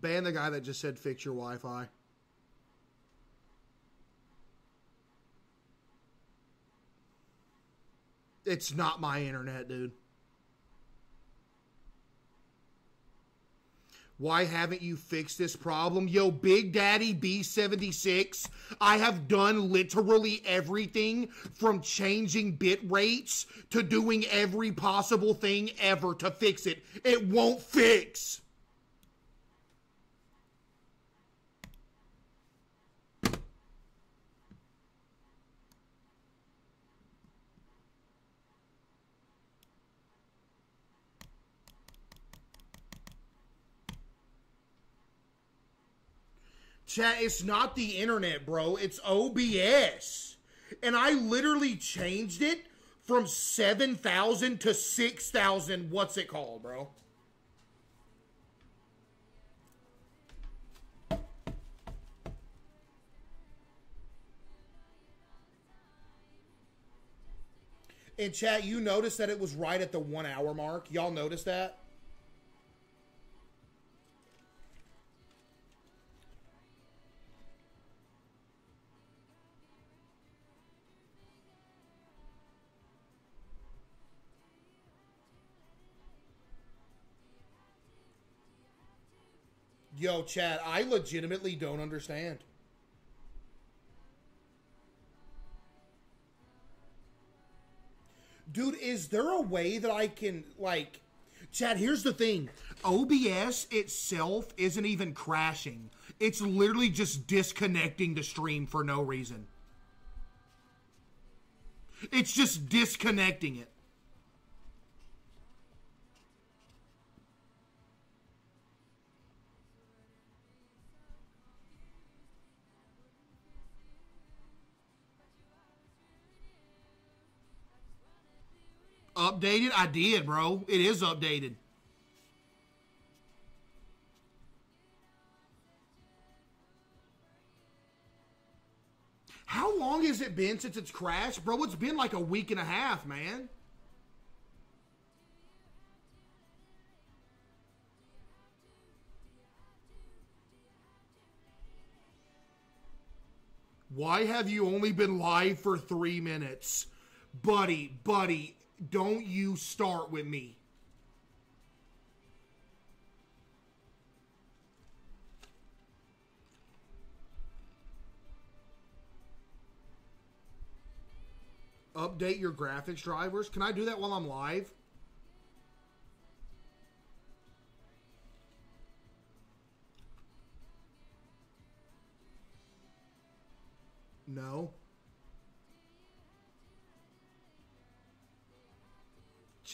Ban the guy that just said fix your Wi Fi. It's not my internet, dude. Why haven't you fixed this problem? Yo, Big Daddy B76, I have done literally everything from changing bit rates to doing every possible thing ever to fix it. It won't fix. Chat, it's not the internet, bro. It's OBS. And I literally changed it from 7,000 to 6,000. What's it called, bro? In chat, you noticed that it was right at the one hour mark. Y'all noticed that? Yo, Chad, I legitimately don't understand. Dude, is there a way that I can, like. Chad, here's the thing OBS itself isn't even crashing, it's literally just disconnecting the stream for no reason. It's just disconnecting it. Updated? I did, bro. It is updated. How long has it been since it's crashed? Bro, it's been like a week and a half, man. Why have you only been live for three minutes? Buddy, buddy, don't you start with me. Update your graphics drivers. Can I do that while I'm live? No.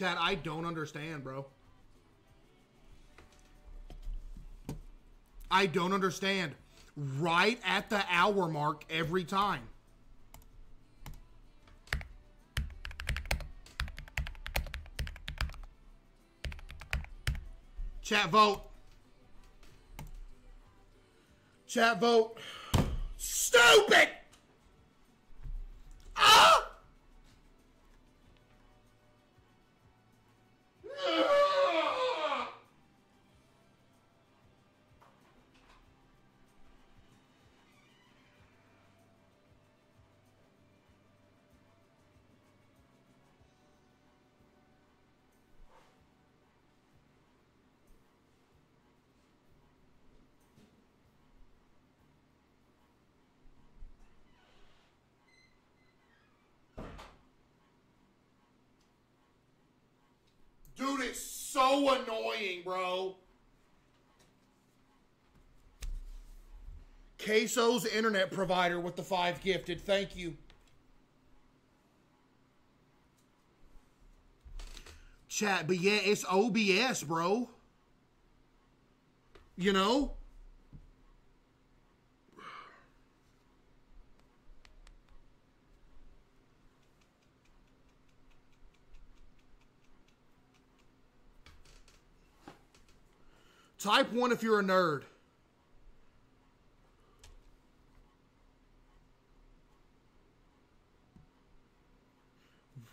Chad, I don't understand, bro. I don't understand. Right at the hour mark every time. Chat vote. Chat vote. Stupid! Ah! So annoying, bro. Queso's internet provider with the five gifted. Thank you. Chat, but yeah, it's OBS, bro. You know? Type 1 if you're a nerd.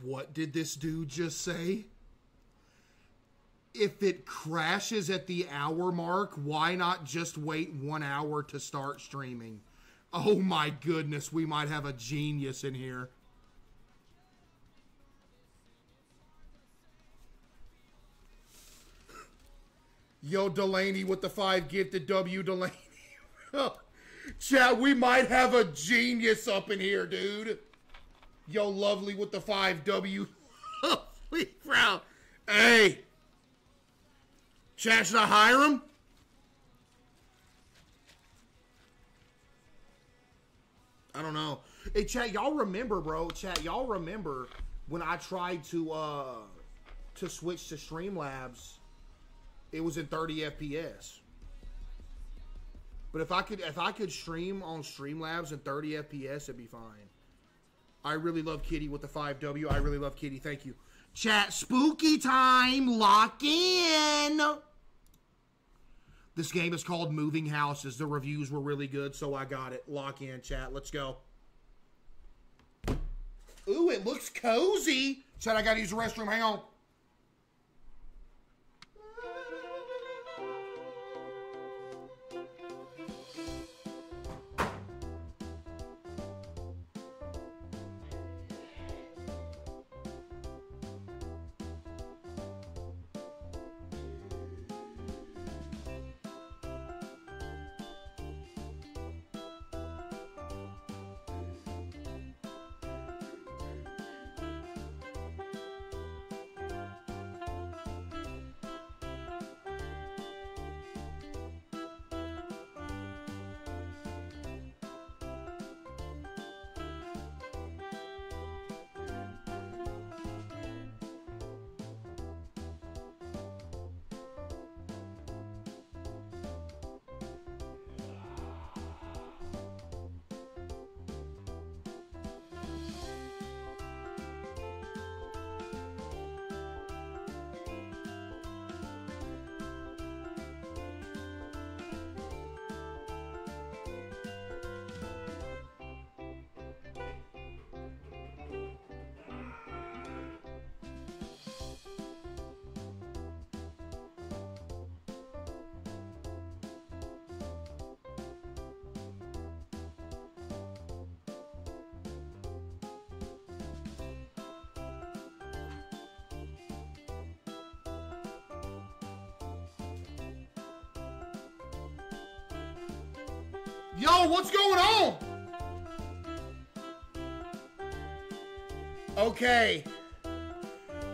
What did this dude just say? if it crashes at the hour mark, why not just wait one hour to start streaming? Oh my goodness, we might have a genius in here. Yo, Delaney with the five gifted W Delaney. Chat, we might have a genius up in here, dude. Yo, lovely with the five W. Lovely, bro. Hey. Chat, should I hire him? I don't know. Hey, chat, y'all remember, bro? Chat, y'all remember when I tried to uh to switch to Streamlabs? It was in 30 FPS. But if I could if I could stream on Streamlabs in 30 FPS, it'd be fine. I really love Kitty with the 5W. I really love Kitty. Thank you. Chat, spooky time. Lock in. This game is called Moving Houses. The reviews were really good, so I got it. Lock in, chat. Let's go. Ooh, it looks cozy. Chat, I gotta use the restroom. Hang on. Okay.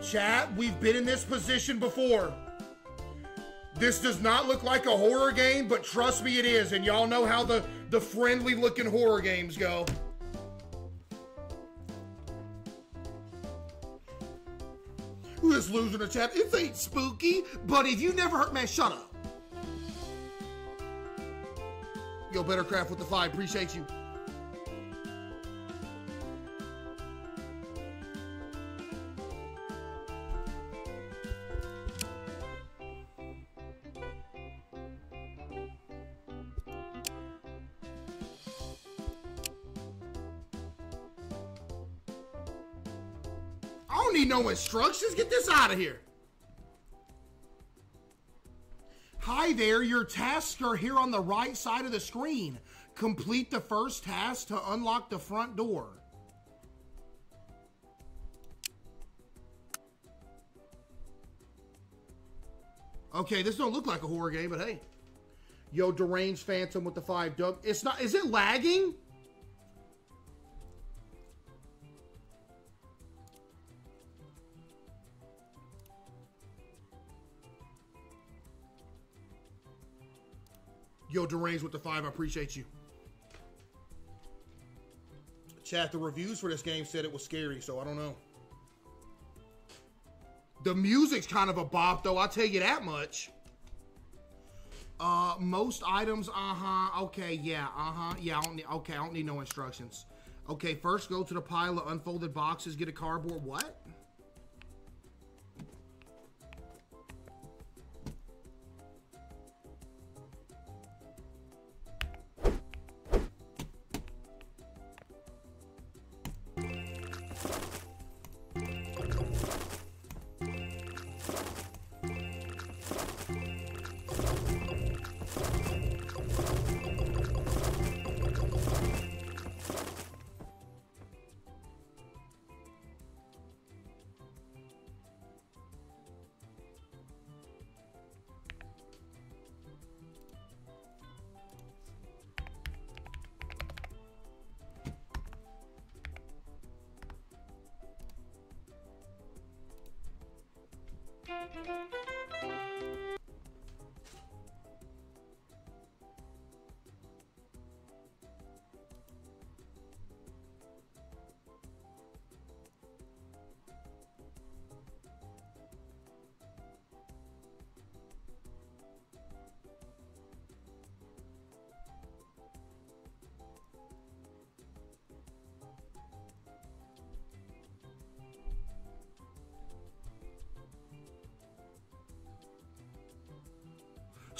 Chat, we've been in this position before. This does not look like a horror game, but trust me, it is. And y'all know how the, the friendly looking horror games go. This loser in the chat, it ain't spooky, but if you never heard, man, shut up. Yo, Better Craft with the five. Appreciate you. I don't need no instructions. Get this out of here. Hi there, your tasks are here on the right side of the screen. Complete the first task to unlock the front door. Okay, this don't look like a horror game, but hey. Yo, deranged phantom with the five dub. It's not. Is it lagging? Yo, deranged with the five. I appreciate you. Chat, the reviews for this game said it was scary, so I don't know. The music's kind of a bop, though. I'll tell you that much. Uh, most items, uh-huh. Okay, yeah, uh-huh. Yeah, I don't need, okay, I don't need no instructions. Okay, first go to the pile of unfolded boxes, get a cardboard. What?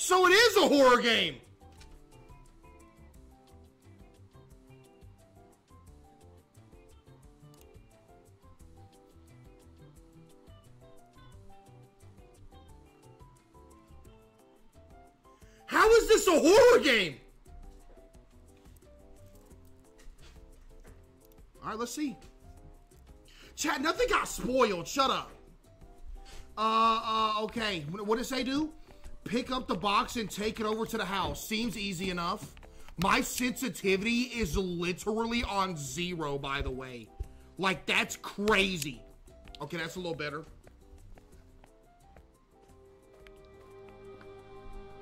So it is a horror game. How is this a horror game? All right, let's see. Chat, nothing got spoiled. Shut up. Uh, uh, okay. What does they do? Pick up the box and take it over to the house. Seems easy enough. My sensitivity is literally on zero, by the way. Like, that's crazy. Okay, that's a little better.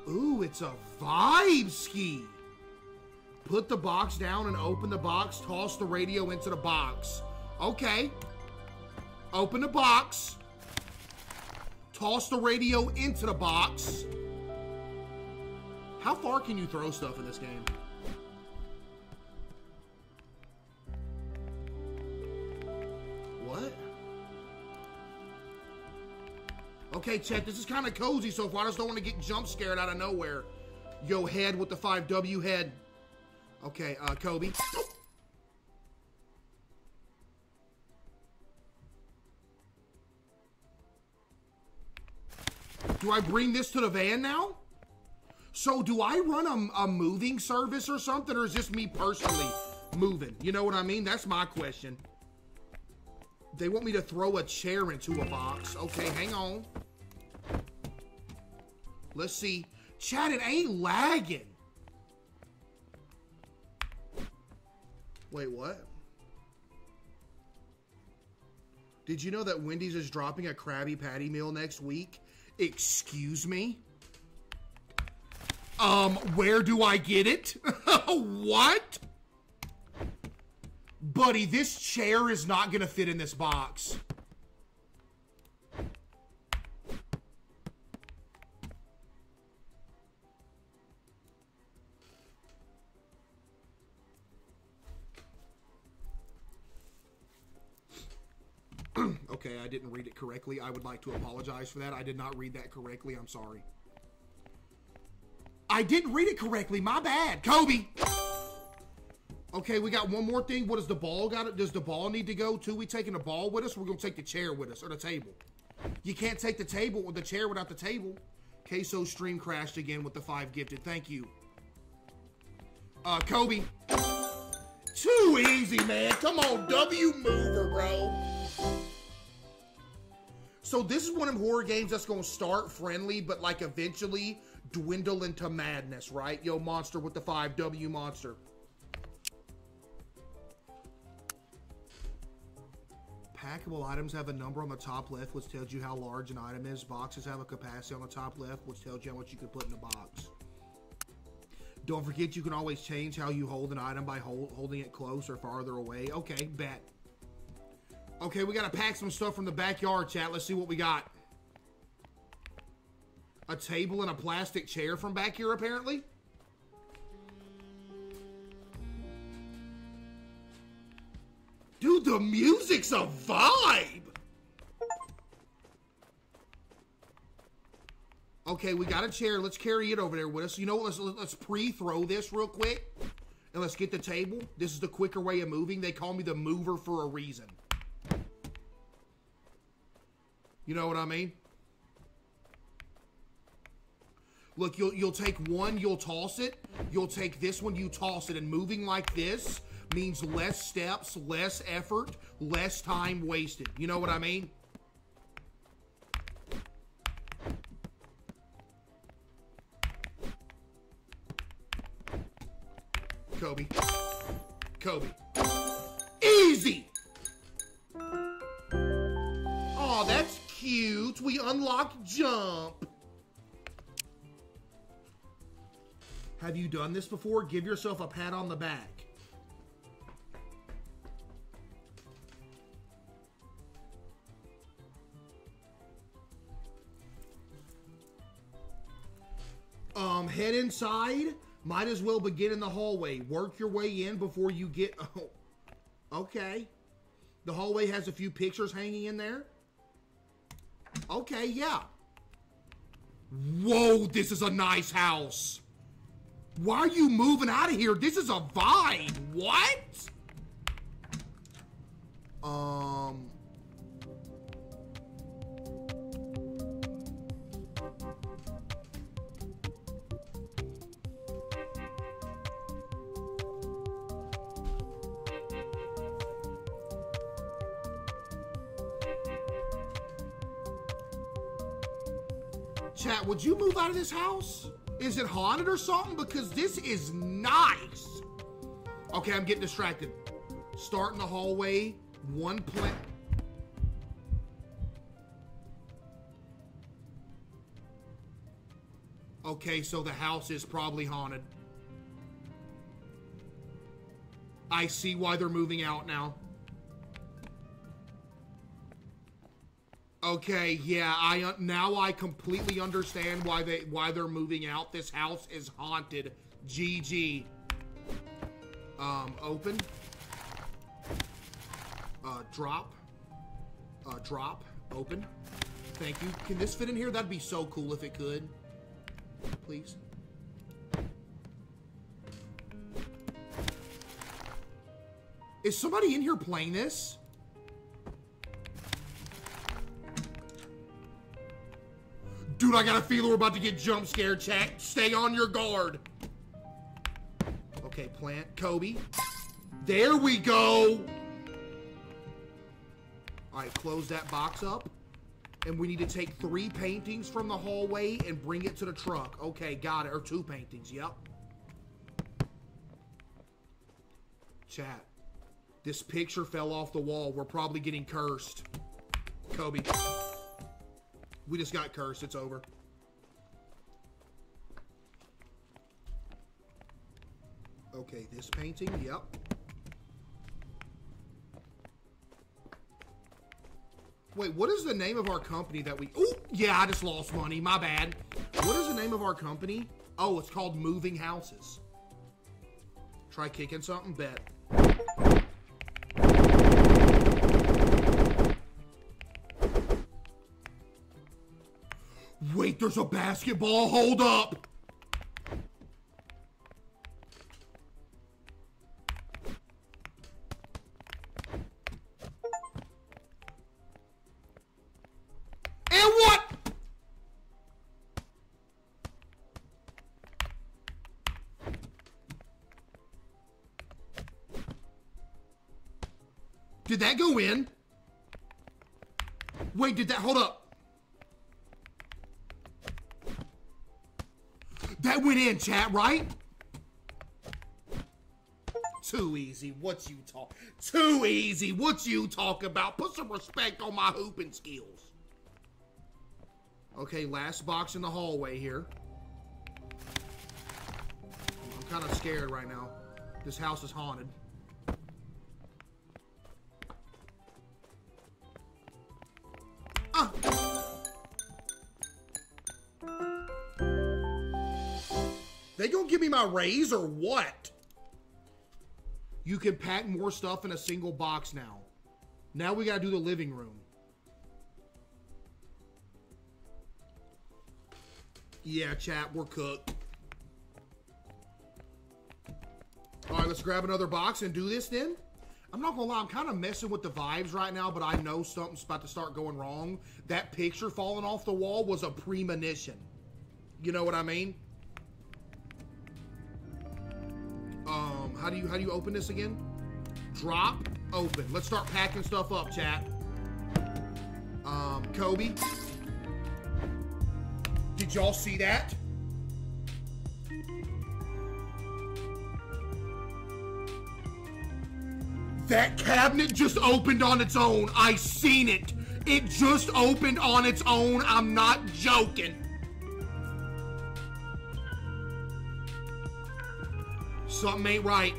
Ooh, it's a vibe ski. Put the box down and open the box. Toss the radio into the box. Okay. Open the box. Toss the radio into the box. How far can you throw stuff in this game? What? Okay, Chet, this is kind of cozy so far. I just don't want to get jump scared out of nowhere. Yo, head with the 5W head. Okay, uh, Kobe. Do I bring this to the van now? So do I run a, a moving service or something, or is this me personally moving? You know what I mean? That's my question. They want me to throw a chair into a box. Okay, hang on. Let's see. Chad, it ain't lagging. Wait, what? Did you know that Wendy's is dropping a Krabby Patty meal next week? Excuse me? Um, where do I get it? what? Buddy, this chair is not gonna fit in this box. okay, I didn't read it correctly. I would like to apologize for that. I did not read that correctly. I'm sorry. I didn't read it correctly. My bad. Kobe. Okay, we got one more thing. What does the ball got? It? Does the ball need to go too? We taking the ball with us? we're gonna take the chair with us or the table. You can't take the table or the chair without the table. Queso stream crashed again with the five gifted. Thank you. Uh, Kobe. Too easy, man. Come on, W mover, bro. So this is one of horror games that's gonna start friendly, but like eventually dwindle into madness, right? Yo, monster with the 5W monster. Packable items have a number on the top left, which tells you how large an item is. Boxes have a capacity on the top left, which tells you how much you can put in a box. Don't forget you can always change how you hold an item by hold, holding it close or farther away. Okay, bet. Okay, we got to pack some stuff from the backyard, chat. Let's see what we got a table and a plastic chair from back here, apparently. Dude, the music's a vibe! Okay, we got a chair. Let's carry it over there with us. You know what? Let's, let's pre-throw this real quick. And let's get the table. This is the quicker way of moving. They call me the mover for a reason. You know what I mean? Look, you'll you'll take one, you'll toss it. You'll take this one, you toss it. And moving like this means less steps, less effort, less time wasted. You know what I mean? Done this before? Give yourself a pat on the back. Um, head inside. Might as well begin in the hallway. Work your way in before you get. Oh, okay. The hallway has a few pictures hanging in there. Okay, yeah. Whoa, this is a nice house. Why are you moving out of here? This is a vibe. What? Um. Chat, would you move out of this house? Is it haunted or something? Because this is nice. Okay, I'm getting distracted. Start in the hallway. One plant. Okay, so the house is probably haunted. I see why they're moving out now. Okay, yeah, I uh, now I completely understand why they why they're moving out. This house is haunted. GG. Um, open. Uh, drop. Uh, drop. Open. Thank you. Can this fit in here? That'd be so cool if it could. Please. Is somebody in here playing this? Dude, I got a feeling we're about to get jump scared, chat. Stay on your guard. Okay, plant. Kobe. There we go. All right, close that box up. And we need to take three paintings from the hallway and bring it to the truck. Okay, got it. Or two paintings, yep. Chat. This picture fell off the wall. We're probably getting cursed. Kobe. We just got cursed. It's over. Okay, this painting, yep. Wait, what is the name of our company that we... Oh, yeah, I just lost money. My bad. What is the name of our company? Oh, it's called Moving Houses. Try kicking something? Bet. Wait, there's a basketball. Hold up. And what? Did that go in? Wait, did that, hold up. Went in, chat, right? Too easy. What you talk? Too easy. What you talk about? Put some respect on my hooping skills. Okay, last box in the hallway here. I'm kind of scared right now. This house is haunted. My raise or what? You can pack more stuff in a single box now. Now we gotta do the living room. Yeah, chat, we're cooked. All right, let's grab another box and do this then. I'm not gonna lie, I'm kind of messing with the vibes right now, but I know something's about to start going wrong. That picture falling off the wall was a premonition. You know what I mean? How do you how do you open this again? Drop, open. Let's start packing stuff up, chat. Um, Kobe. Did y'all see that? That cabinet just opened on its own. I seen it. It just opened on its own. I'm not joking. Something ain't right.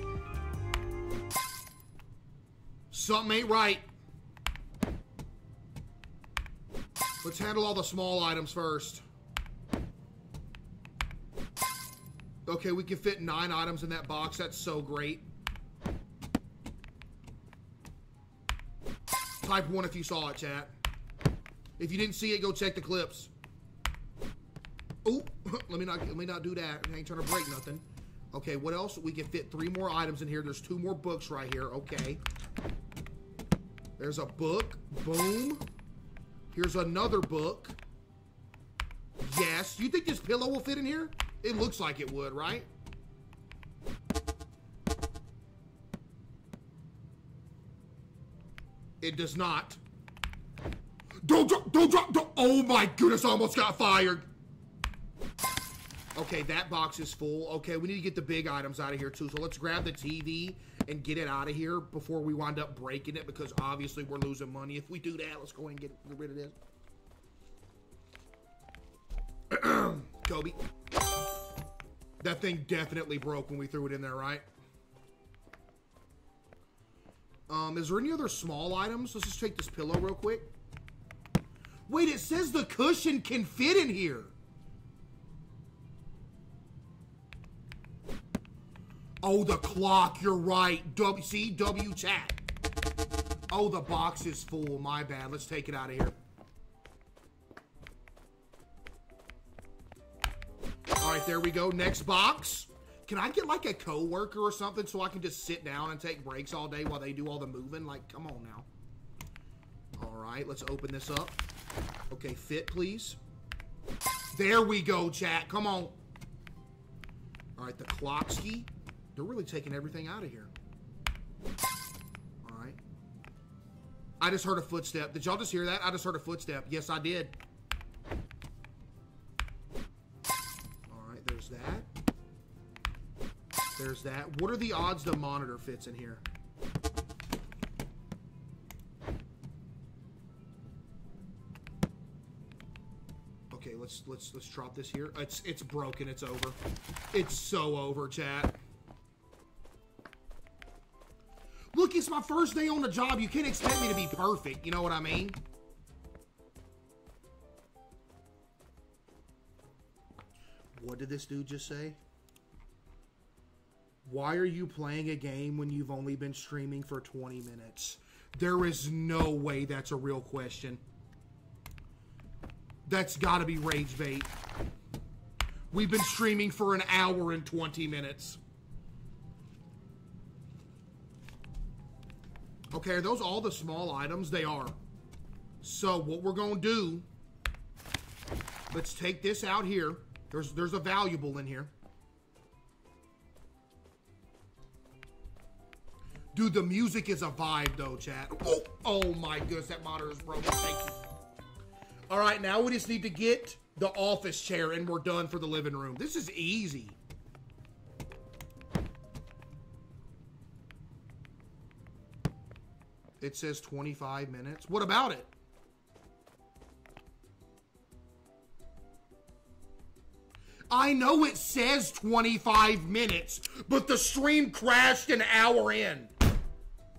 Something ain't right. Let's handle all the small items first. Okay, we can fit nine items in that box. That's so great. Type one if you saw it, chat. If you didn't see it, go check the clips. Oh, let me not let me not do that. I ain't trying to break nothing. Okay, what else? We can fit three more items in here. There's two more books right here. Okay. There's a book. Boom. Here's another book. Yes. You think this pillow will fit in here? It looks like it would, right? It does not. Don't drop, don't drop, don't. Oh my goodness, I almost got fired. Okay, that box is full. Okay, we need to get the big items out of here too. So let's grab the TV and get it out of here before we wind up breaking it because obviously we're losing money. If we do that, let's go ahead and get, rid of this. Kobe. That thing definitely broke when we threw it in there, right? Um, is there any other small items? Let's just take this pillow real quick. Wait, it says the cushion can fit in here. Oh, the clock. You're right. W C W chat. Oh, the box is full. My bad. Let's take it out of here. All right, there we go. Next box. Can I get like a coworker or something so I can just sit down and take breaks all day while they do all the moving? Like, come on now. All right, let's open this up. Okay, fit, please. There we go, chat. Come on. All right, the clock ski. They're really taking everything out of here. All right. I just heard a footstep. Did y'all just hear that? I just heard a footstep. Yes, I did. All right, there's that. There's that. What are the odds the monitor fits in here? Okay, let's let's let's drop this here. It's it's broken. It's over. It's so over, chat. Look, it's my first day on the job. You can't expect me to be perfect. You know what I mean? What did this dude just say? Why are you playing a game when you've only been streaming for 20 minutes? There is no way that's a real question. That's got to be rage bait. We've been streaming for an hour and 20 minutes. Okay, are those all the small items? They are. So what we're going to do, let's take this out here. There's, there's a valuable in here. Dude, the music is a vibe though, chat. Oh, oh my goodness, that monitor is broken. Thank you. All right, now we just need to get the office chair and we're done for the living room. This is easy. It says 25 minutes. What about it? I know it says 25 minutes, but the stream crashed an hour in.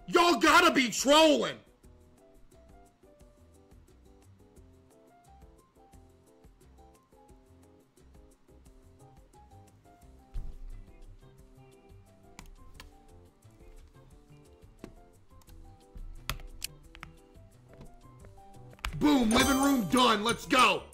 Y'all gotta be trolling. Boom, living room done. Let's go.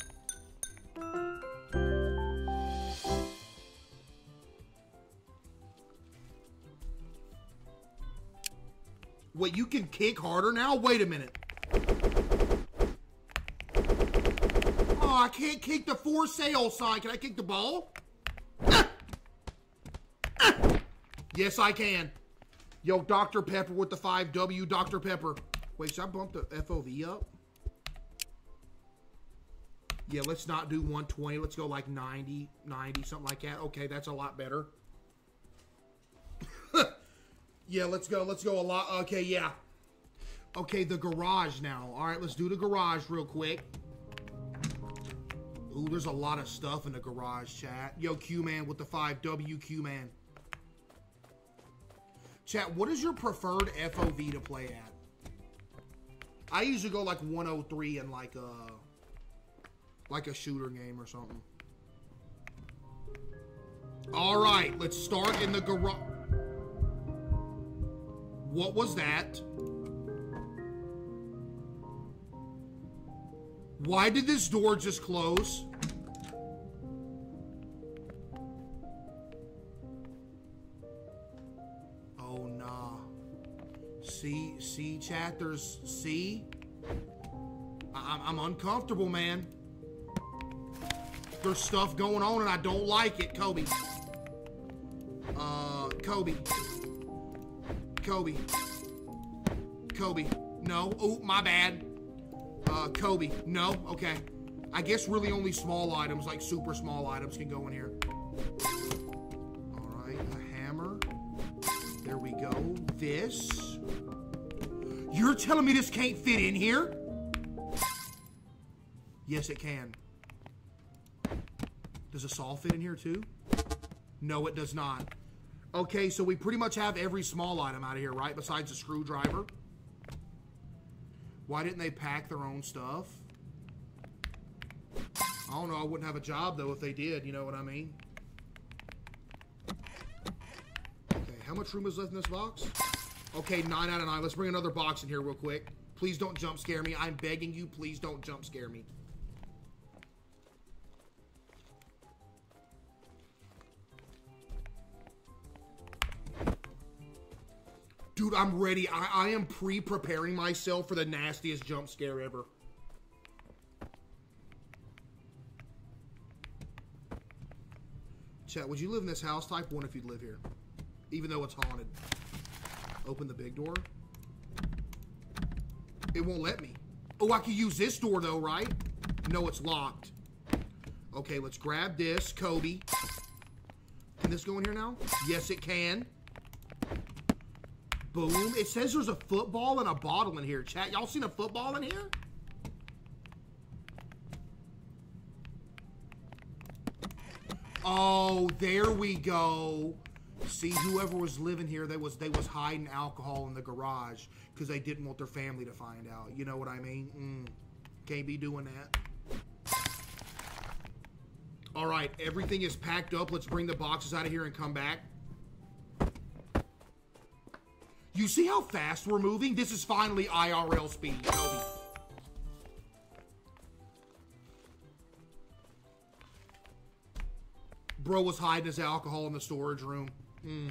Wait, you can kick harder now? Wait a minute. Oh, I can't kick the for sale sign. Can I kick the ball? Yes, I can. Yo, Dr. Pepper with the 5W, Dr. Pepper. Wait, should I bump the FOV up? Yeah, let's not do 120. Let's go like 90, 90, something like that. Okay, that's a lot better. yeah, let's go. Let's go a lot. Okay, yeah. Okay, the garage now. All right, let's do the garage real quick. Ooh, there's a lot of stuff in the garage chat. Yo, Q-Man with the 5W Q-Man. Chat, what is your preferred FOV to play at? I usually go like 103 and like a like a shooter game or something. All right, let's start in the garage. What was that? Why did this door just close? Oh, nah. See, see, chat, there's, see? I, I'm uncomfortable, man. There's stuff going on and I don't like it, Kobe. Uh, Kobe. Kobe. Kobe. No. Oh, my bad. Uh, Kobe. No. Okay. I guess really only small items, like super small items, can go in here. All right. A hammer. There we go. This. You're telling me this can't fit in here? Yes, it can. Does a saw fit in here too? No, it does not. Okay, so we pretty much have every small item out of here, right? Besides the screwdriver. Why didn't they pack their own stuff? I don't know. I wouldn't have a job, though, if they did. You know what I mean? Okay, how much room is left in this box? Okay, 9 out of 9. Let's bring another box in here real quick. Please don't jump scare me. I'm begging you, please don't jump scare me. Dude, I'm ready. I, I am pre-preparing myself for the nastiest jump scare ever. Chat, would you live in this house? Type 1 if you'd live here. Even though it's haunted. Open the big door. It won't let me. Oh, I can use this door though, right? No, it's locked. Okay, let's grab this. Kobe. Can this go in here now? Yes, it can. Boom. It says there's a football and a bottle in here. Chat, y'all seen a football in here? Oh, there we go. See, whoever was living here, they was they was hiding alcohol in the garage because they didn't want their family to find out. You know what I mean? Mm, can't be doing that. All right, everything is packed up. Let's bring the boxes out of here and come back. You see how fast we're moving? This is finally IRL speed, Toby. Bro was hiding his alcohol in the storage room. Mm.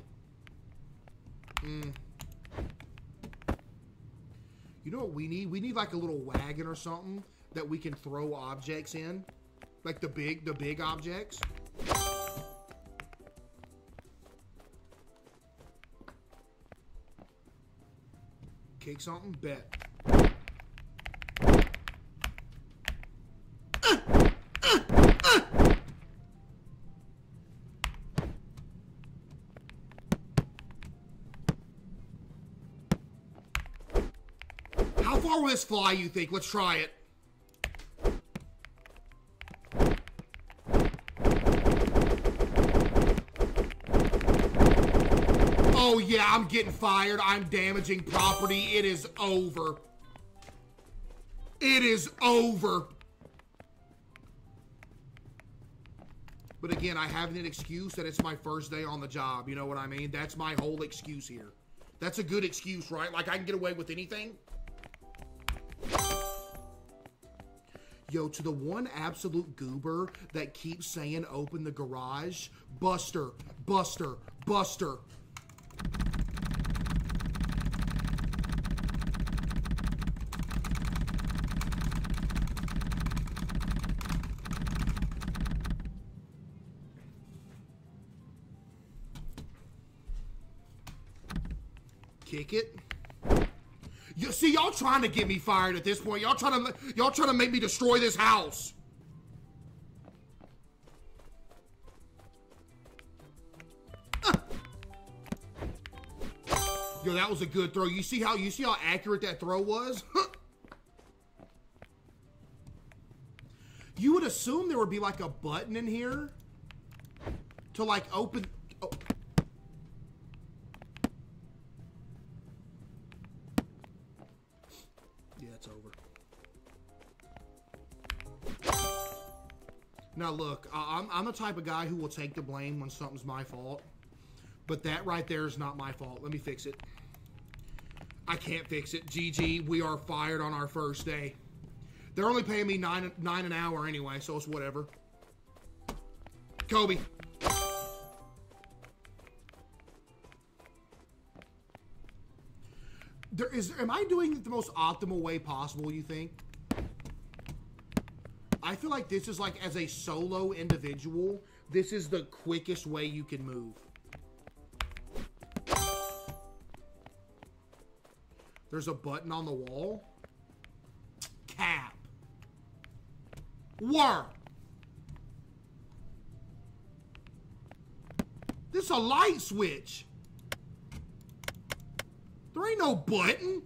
Mm. You know what we need? We need like a little wagon or something that we can throw objects in. Like the big, the big objects. Kick something? Bet. How far will this fly, you think? Let's try it. I'm getting fired. I'm damaging property. It is over. It is over. But again, I have an excuse that it's my first day on the job. You know what I mean? That's my whole excuse here. That's a good excuse, right? Like I can get away with anything. Yo, to the one absolute goober that keeps saying open the garage, Buster, Buster, Buster. Trying to get me fired at this point. Y'all trying to y'all trying to make me destroy this house. Yo, that was a good throw. You see how you see how accurate that throw was? you would assume there would be like a button in here to like open Now look, I'm, I'm the type of guy who will take the blame when something's my fault. But that right there is not my fault. Let me fix it. I can't fix it. GG, we are fired on our first day. They're only paying me nine nine an hour anyway, so it's whatever. Kobe. There is am I doing it the most optimal way possible, you think? I feel like this is like as a solo individual, this is the quickest way you can move. There's a button on the wall. Cap. War. This is a light switch. There ain't no button.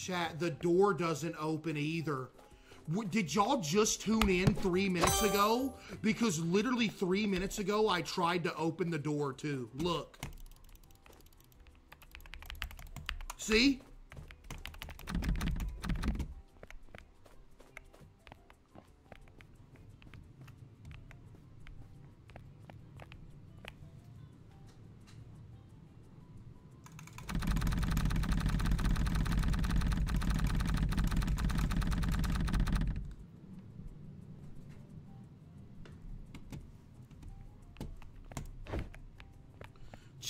Chat, the door doesn't open either. Did y'all just tune in three minutes ago? Because literally three minutes ago, I tried to open the door too. Look. See?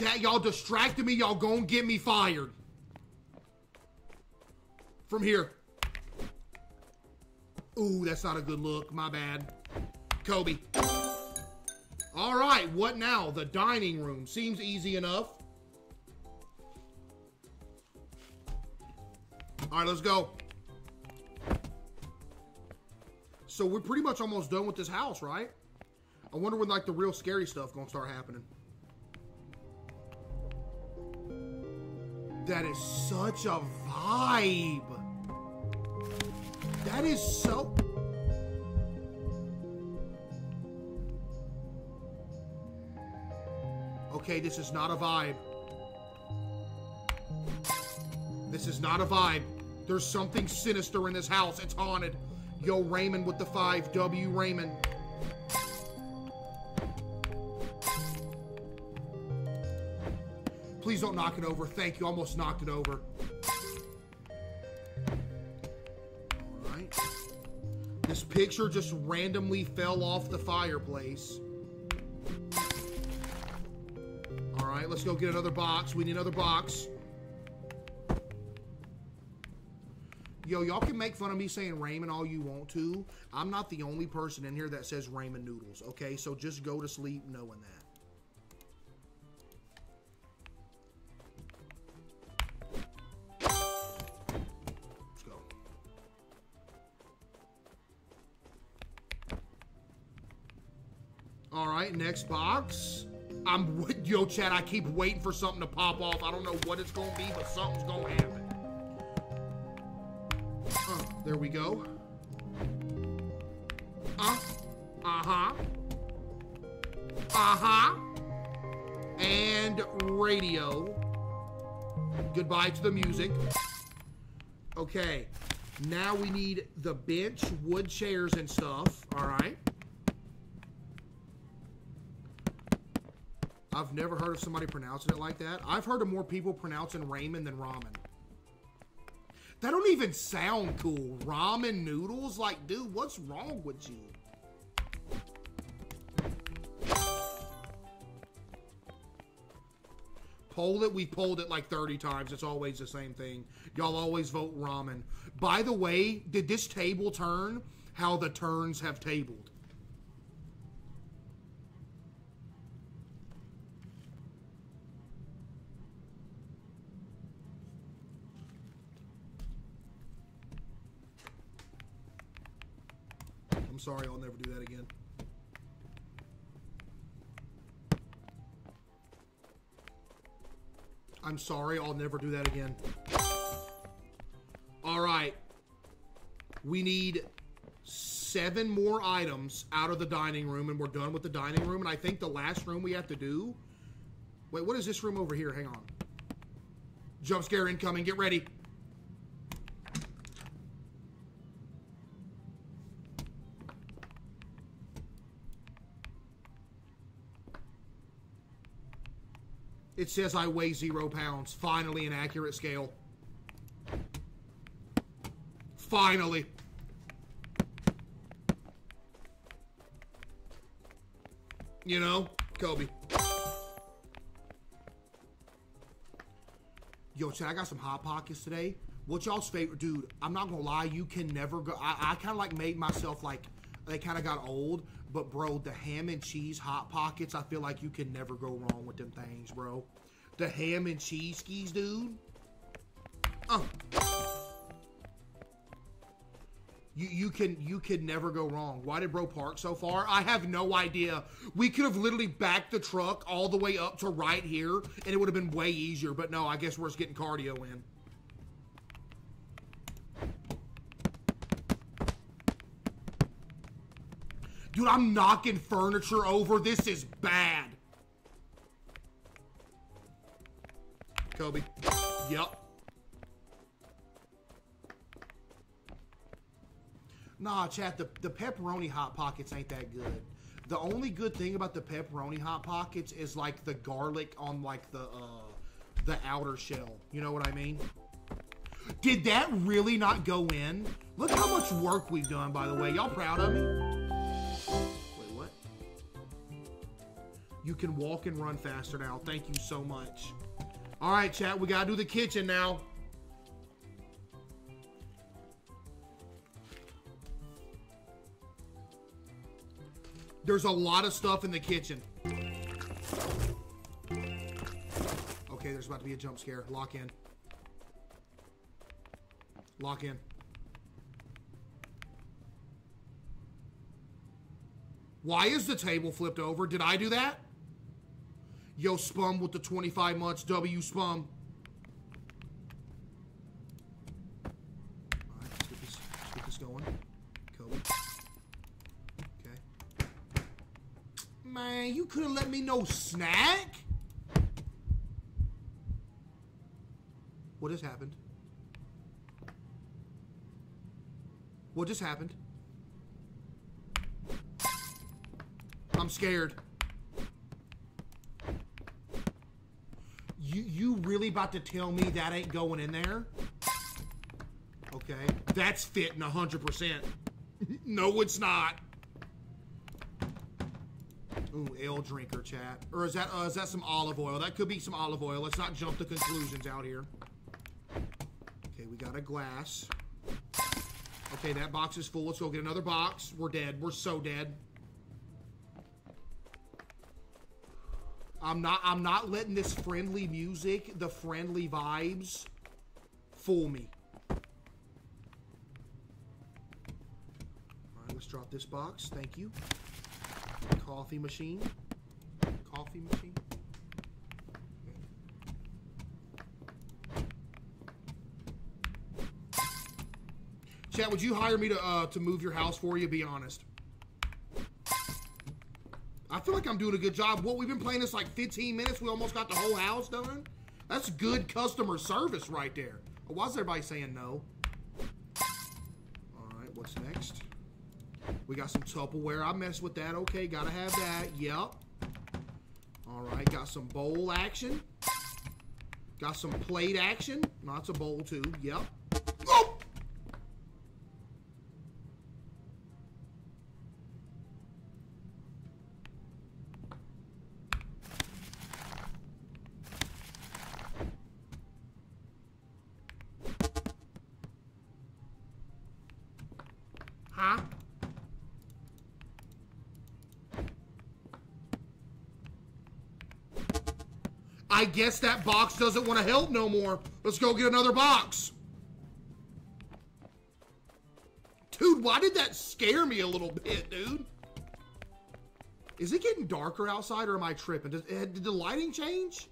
Chat, y'all distracted me. Y'all gonna get me fired. From here. Ooh, that's not a good look. My bad. Kobe. All right, what now? The dining room. Seems easy enough. All right, let's go. So we're pretty much almost done with this house, right? I wonder when like the real scary stuff gonna start happening. That is such a vibe. That is so... Okay, this is not a vibe. This is not a vibe. There's something sinister in this house. It's haunted. Yo, Raymond with the 5W Raymond. Please don't knock it over. Thank you. Almost knocked it over. Alright. This picture just randomly fell off the fireplace. Alright, let's go get another box. We need another box. Yo, y'all can make fun of me saying ramen all you want to. I'm not the only person in here that says ramen noodles, okay? So just go to sleep knowing that. All right, next box. I'm yo, chat. I keep waiting for something to pop off. I don't know what it's gonna be, but something's gonna happen. Uh, there we go. Uh, uh-huh. Uh-huh. And radio. Goodbye to the music. Okay. Now we need the bench, wood chairs and stuff. All right. I've never heard of somebody pronouncing it like that. I've heard of more people pronouncing ramen than ramen. That don't even sound cool. Ramen noodles? Like, dude, what's wrong with you? Poll it. We polled it like 30 times. It's always the same thing. Y'all always vote ramen. By the way, did this table turn how the turns have tabled? I'm sorry, I'll never do that again. I'm sorry, I'll never do that again. All right. We need seven more items out of the dining room, and we're done with the dining room. And I think the last room we have to do... Wait, what is this room over here? Hang on. Jump scare incoming. Get ready. It says I weigh zero pounds. Finally, an accurate scale. Finally. You know, Kobe. Yo, chat, I got some Hot Pockets today. What y'all's favorite? Dude, I'm not gonna lie, you can never go. I, I kind of like made myself like, they kind of got old. But bro, the ham and cheese hot pockets, I feel like you can never go wrong with them things, bro. The ham and cheese skis, dude. Uh. You you can you could never go wrong. Why did bro park so far? I have no idea. We could have literally backed the truck all the way up to right here, and it would have been way easier. But no, I guess we're just getting cardio in. Dude, I'm knocking furniture over. This is bad. Kobe. Yep. Nah, chat, the, the pepperoni Hot Pockets ain't that good. The only good thing about the pepperoni Hot Pockets is like the garlic on like the uh the outer shell. You know what I mean? Did that really not go in? Look how much work we've done, by the way. Y'all proud of me? You can walk and run faster now. Thank you so much. All right, chat, we got to do the kitchen now. There's a lot of stuff in the kitchen. Okay, there's about to be a jump scare. Lock in. Lock in. Why is the table flipped over? Did I do that? Yo, Spum with the 25 months. W Spum. Alright, let's get this, get this going. Okay. Man, you couldn't let me know snack? What just happened? What just happened? I'm scared. You you really about to tell me that ain't going in there? Okay, that's fitting hundred percent. No, it's not. Ooh, ale drinker chat, or is that uh, is that some olive oil? That could be some olive oil. Let's not jump to conclusions out here. Okay, we got a glass. Okay, that box is full. Let's go get another box. We're dead. We're so dead. I'm not I'm not letting this friendly music, the friendly vibes fool me. Alright, let's drop this box. Thank you. Coffee machine. Coffee machine. Chat, would you hire me to uh, to move your house for you? Be honest. I feel like I'm doing a good job. What we've been playing this like 15 minutes. We almost got the whole house done. That's good customer service right there. Why is everybody saying no? All right, what's next? We got some Tupperware. I messed with that. Okay, gotta have that. Yep. All right, got some bowl action. Got some plate action. No, that's a bowl too. Yep. guess that box doesn't want to help no more. Let's go get another box. Dude, why did that scare me a little bit, dude? Is it getting darker outside or am I tripping? Eh, did the lighting change?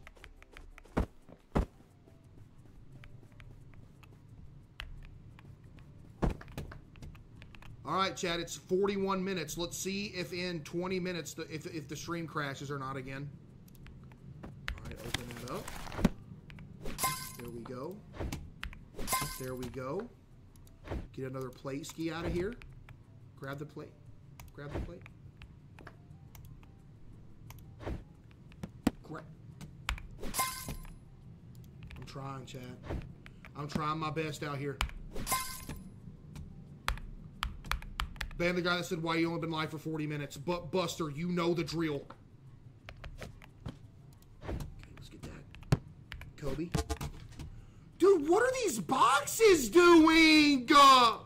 All right, chat, it's 41 minutes. Let's see if in 20 minutes, the, if, if the stream crashes or not again. There we go. Get another plate ski out of here. Grab the plate. Grab the plate. I'm trying, chat. I'm trying my best out here. Ban the guy that said why you only been live for 40 minutes. But Buster, you know the drill. Okay, let's get that. Kobe. What are these boxes doing? Uh,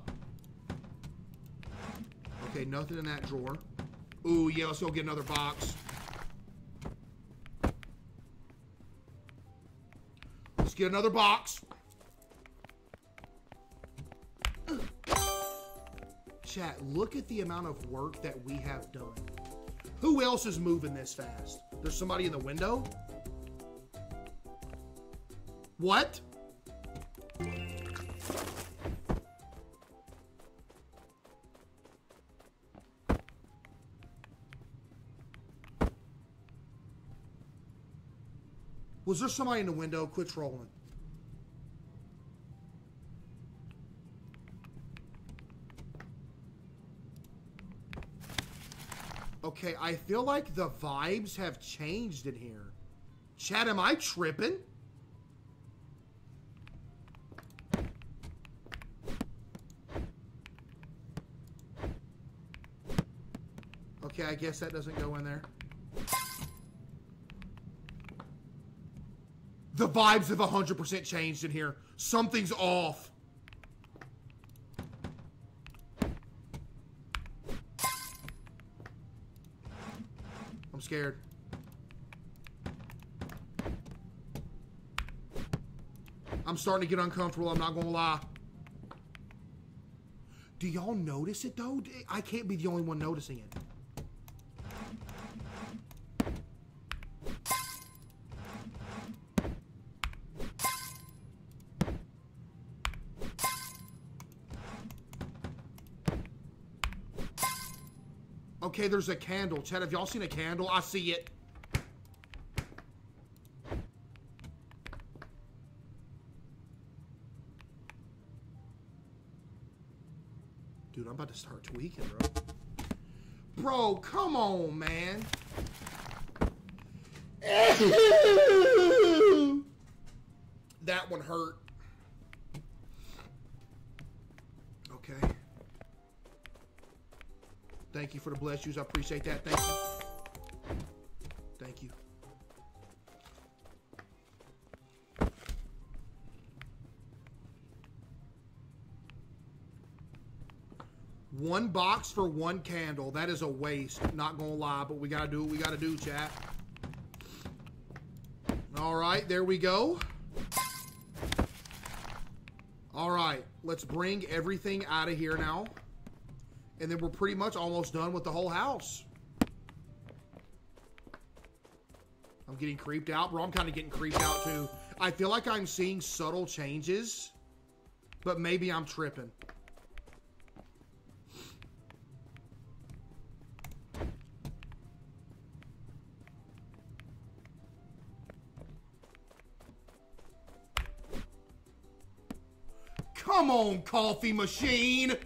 okay, nothing in that drawer. Ooh, yeah, let's go get another box. Let's get another box. Chat, look at the amount of work that we have done. Who else is moving this fast? There's somebody in the window? What? Was there somebody in the window? Quit trolling. Okay, I feel like the vibes have changed in here. Chat, am I tripping? Okay, I guess that doesn't go in there. The vibes have 100% changed in here. Something's off. I'm scared. I'm starting to get uncomfortable, I'm not going to lie. Do y'all notice it, though? I can't be the only one noticing it. Okay, there's a candle. Chat, have y'all seen a candle? I see it. Dude, I'm about to start tweaking, bro. Bro, come on, man. that one hurt. Thank you for the bless. I appreciate that. Thank you. Thank you. One box for one candle. That is a waste. Not gonna lie, but we gotta do what we gotta do, chat. All right, there we go. All right, let's bring everything out of here now. And then we're pretty much almost done with the whole house. I'm getting creeped out, bro. I'm kind of getting creeped out too. I feel like I'm seeing subtle changes, but maybe I'm tripping. Come on, coffee machine!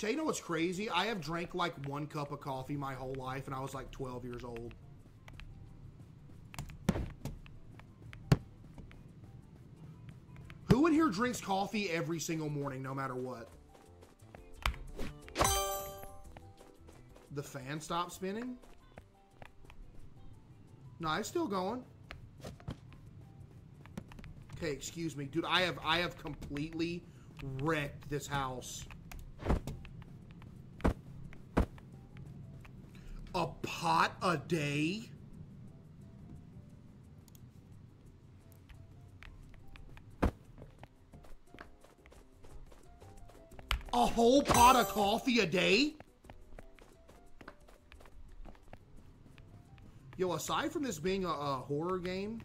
Jay, you know what's crazy? I have drank like one cup of coffee my whole life, and I was like 12 years old. Who in here drinks coffee every single morning, no matter what? The fan stopped spinning? No, it's still going. Okay, excuse me. Dude, I have I have completely wrecked this house. Pot a day? A whole pot of coffee a day? Yo, aside from this being a, a horror game,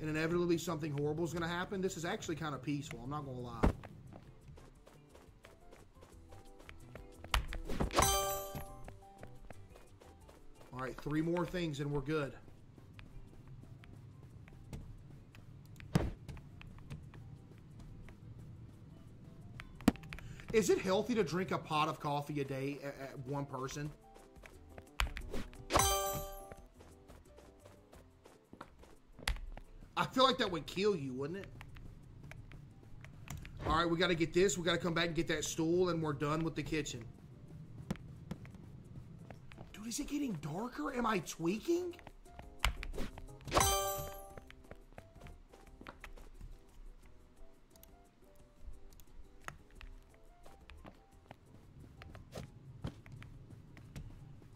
and inevitably something horrible is going to happen, this is actually kind of peaceful. I'm not going to lie. All right, three more things and we're good. Is it healthy to drink a pot of coffee a day at, at one person? I feel like that would kill you, wouldn't it? All right, we got to get this. We got to come back and get that stool, and we're done with the kitchen. Is it getting darker? Am I tweaking?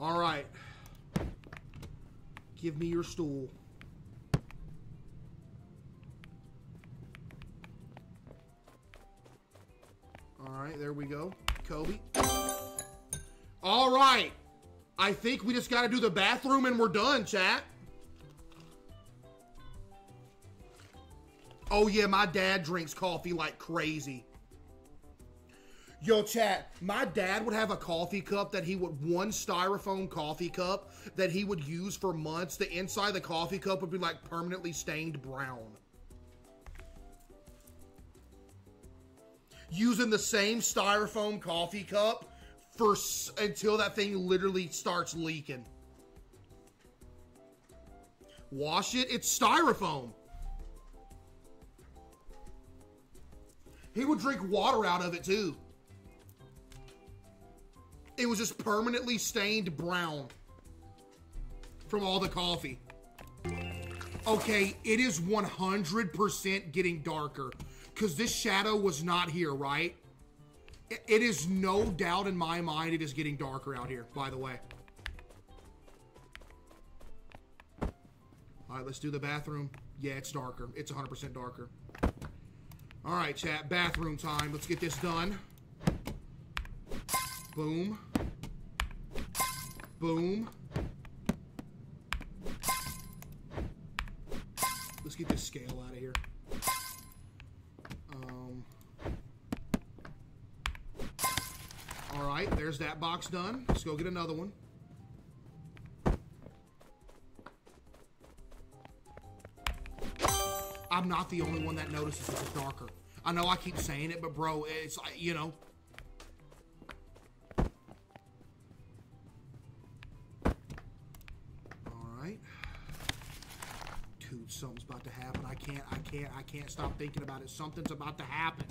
All right. Give me your stool. I think we just got to do the bathroom and we're done, chat. Oh, yeah, my dad drinks coffee like crazy. Yo, chat, my dad would have a coffee cup that he would, one styrofoam coffee cup that he would use for months. The inside of the coffee cup would be like permanently stained brown. Using the same styrofoam coffee cup for until that thing literally starts leaking. Wash it, it's styrofoam. He would drink water out of it too. It was just permanently stained brown from all the coffee. Okay, it is 100% getting darker because this shadow was not here, right? It is no doubt in my mind it is getting darker out here, by the way. All right, let's do the bathroom. Yeah, it's darker. It's 100% darker. All right, chat. Bathroom time. Let's get this done. Boom. Boom. Let's get this scale out of here. Um, all right, there's that box done. Let's go get another one. I'm not the only one that notices it's darker. I know I keep saying it, but bro, it's like, you know. All right. Dude, something's about to happen. I can't, I can't, I can't stop thinking about it. Something's about to happen.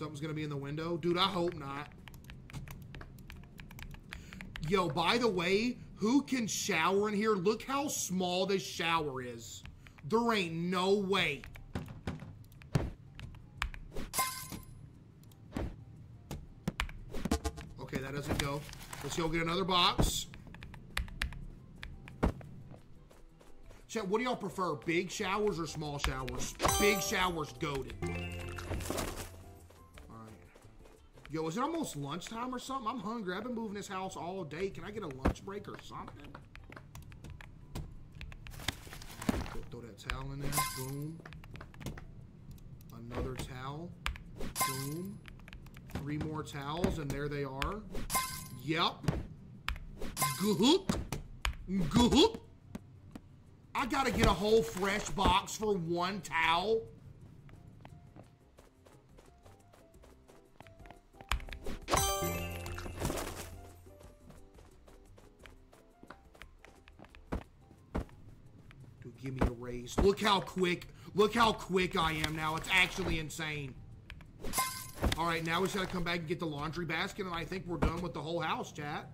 Something's to be in the window. Dude, I hope not. Yo, by the way, who can shower in here? Look how small this shower is. There ain't no way. Okay, that doesn't go. Let's go get another box. Chat, what do y'all prefer? Big showers or small showers? Big showers goaded. Yo, is it almost lunchtime or something? I'm hungry. I've been moving this house all day. Can I get a lunch break or something? Throw that towel in there. Boom. Another towel. Boom. Three more towels, and there they are. Yep. Goop. Goop. I gotta get a whole fresh box for one towel. Give me a raise. Look how quick, look how quick I am now. It's actually insane. All right, now we just gotta come back and get the laundry basket, and I think we're done with the whole house, chat.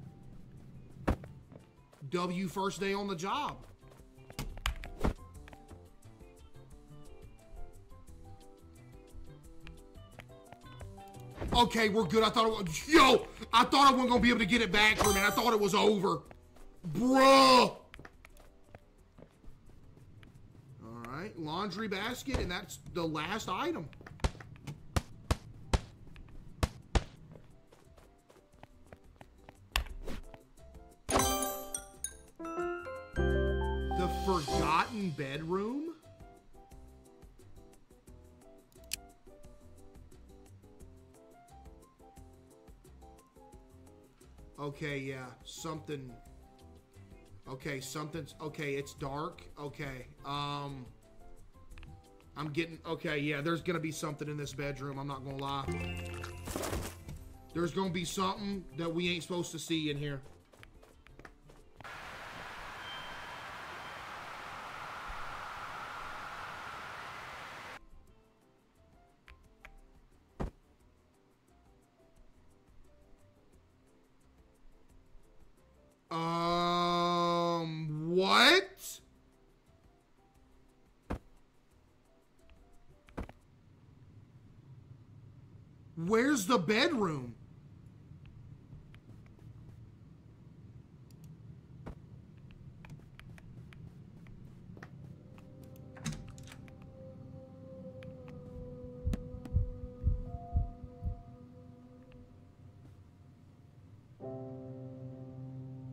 W first day on the job. Okay, we're good. I thought it was, yo, I thought I wasn't gonna be able to get it back for a minute. I thought it was over. Bruh. laundry basket, and that's the last item. The forgotten bedroom? Okay, yeah, something. Okay, something's okay. It's dark. Okay, um. I'm getting okay. Yeah, there's gonna be something in this bedroom. I'm not gonna lie. There's gonna be something that we ain't supposed to see in here. Where's the bedroom?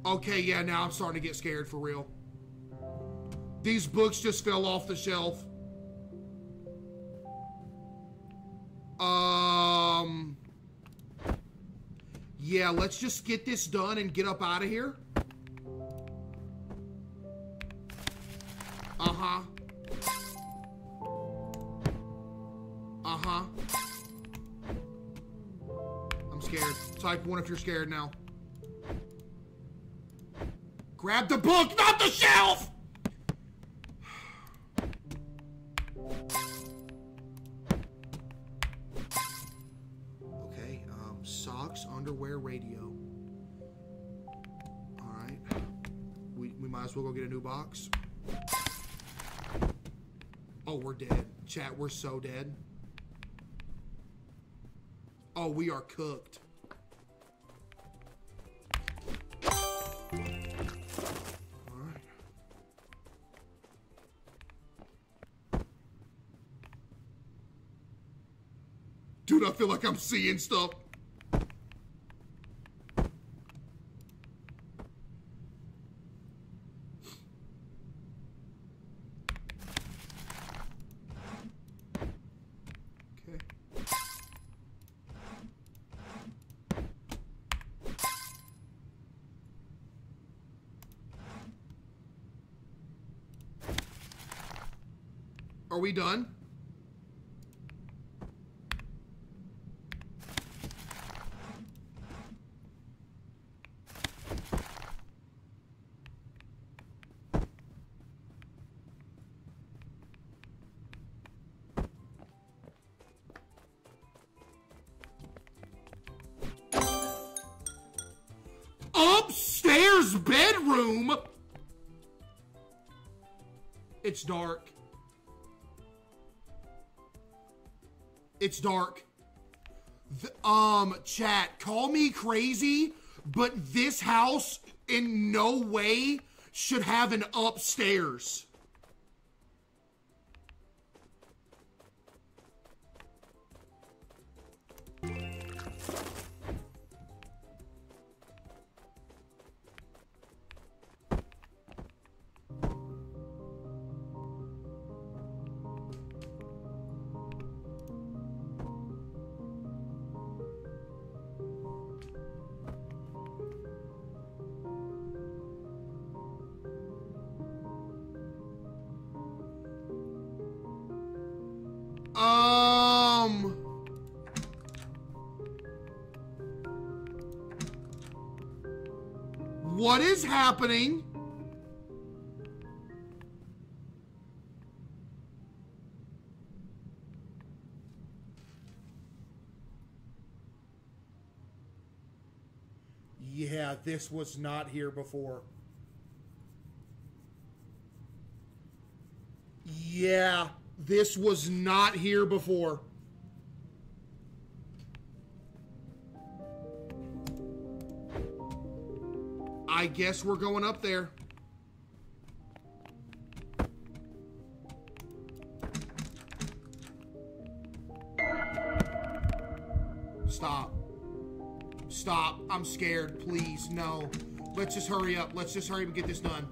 Okay, yeah, now I'm starting to get scared for real. These books just fell off the shelf. Yeah, let's just get this done and get up out of here. Uh-huh. Uh-huh. I'm scared. Type 1 if you're scared now. Grab the book, not the shelf! Chat, we're so dead. Oh, we are cooked. Dude, I feel like I'm seeing stuff. Okay. Are we done? Upstairs bedroom? It's dark. It's dark. Th- um, chat, call me crazy, but this house in no way should have an upstairs. Happening? Yeah, this was not here before. Yeah, this was not here before. I guess we're going up there. Stop. Stop. I'm scared. Please, no. Let's just hurry up. Let's just hurry up and get this done.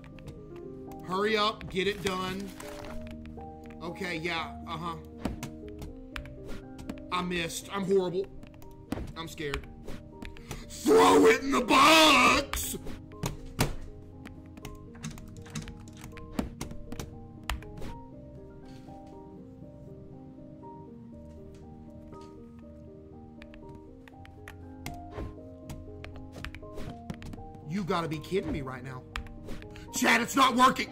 Hurry up, get it done. Okay, yeah, uh-huh. I missed. I'm horrible. I'm scared. Throw it in the box! You gotta be kidding me right now. Chat, it's not working!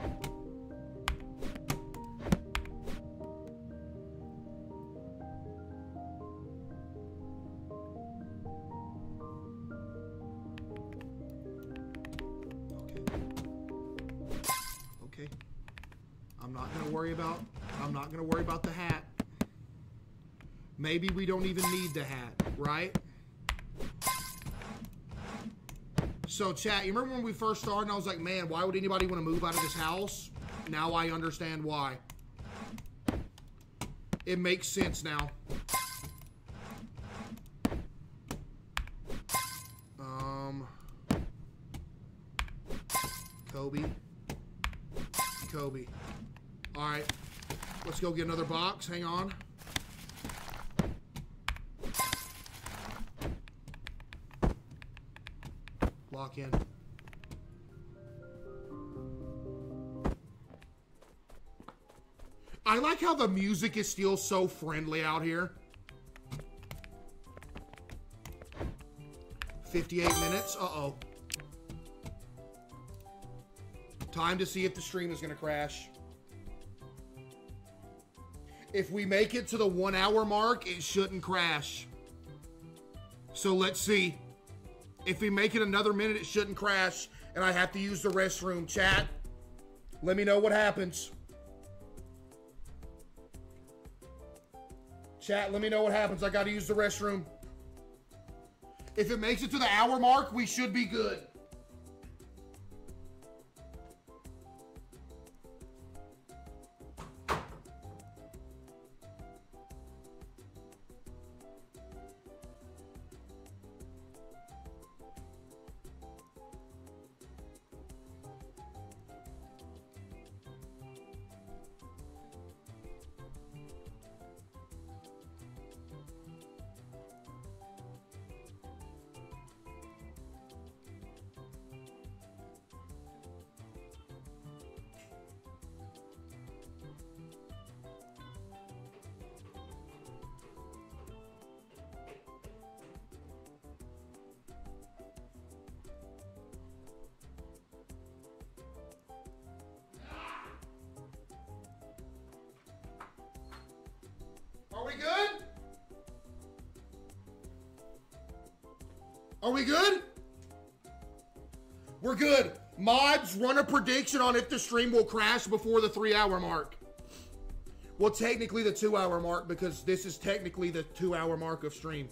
Okay. Okay. I'm not gonna worry about I'm not gonna worry about the hat. Maybe we don't even need the hat, right? So, chat, you remember when we first started and I was like, man, why would anybody want to move out of this house? Now I understand why. It makes sense now. Um, Kobe. Kobe. All right. Let's go get another box. Hang on. I like how the music is still so friendly out here. 58 minutes. Uh-oh. Time to see if the stream is going to crash. If we make it to the one hour mark, it shouldn't crash. So let's see. If we make it another minute, it shouldn't crash. And I have to use the restroom. Chat, let me know what happens. Chat, let me know what happens. I got to use the restroom. If it makes it to the hour mark, we should be good. We good? We're good. Mods, run a prediction on if the stream will crash before the three hour mark. Well, technically the two hour mark because this is technically the two hour mark of stream.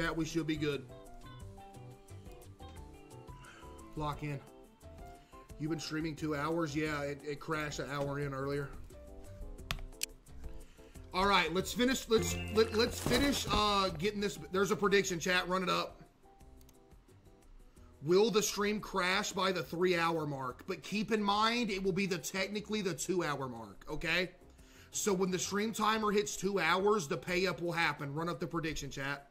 Chat, we should be good. Lock in. You've been streaming two hours? Yeah, it, it crashed an hour in earlier. All right, let's finish. Let's let, let's finish uh, getting this. There's a prediction, chat. Run it up. Will the stream crash by the three hour mark? But keep in mind, it will be the technically the two hour mark. Okay. So when the stream timer hits two hours, the pay up will happen. Run up the prediction, chat.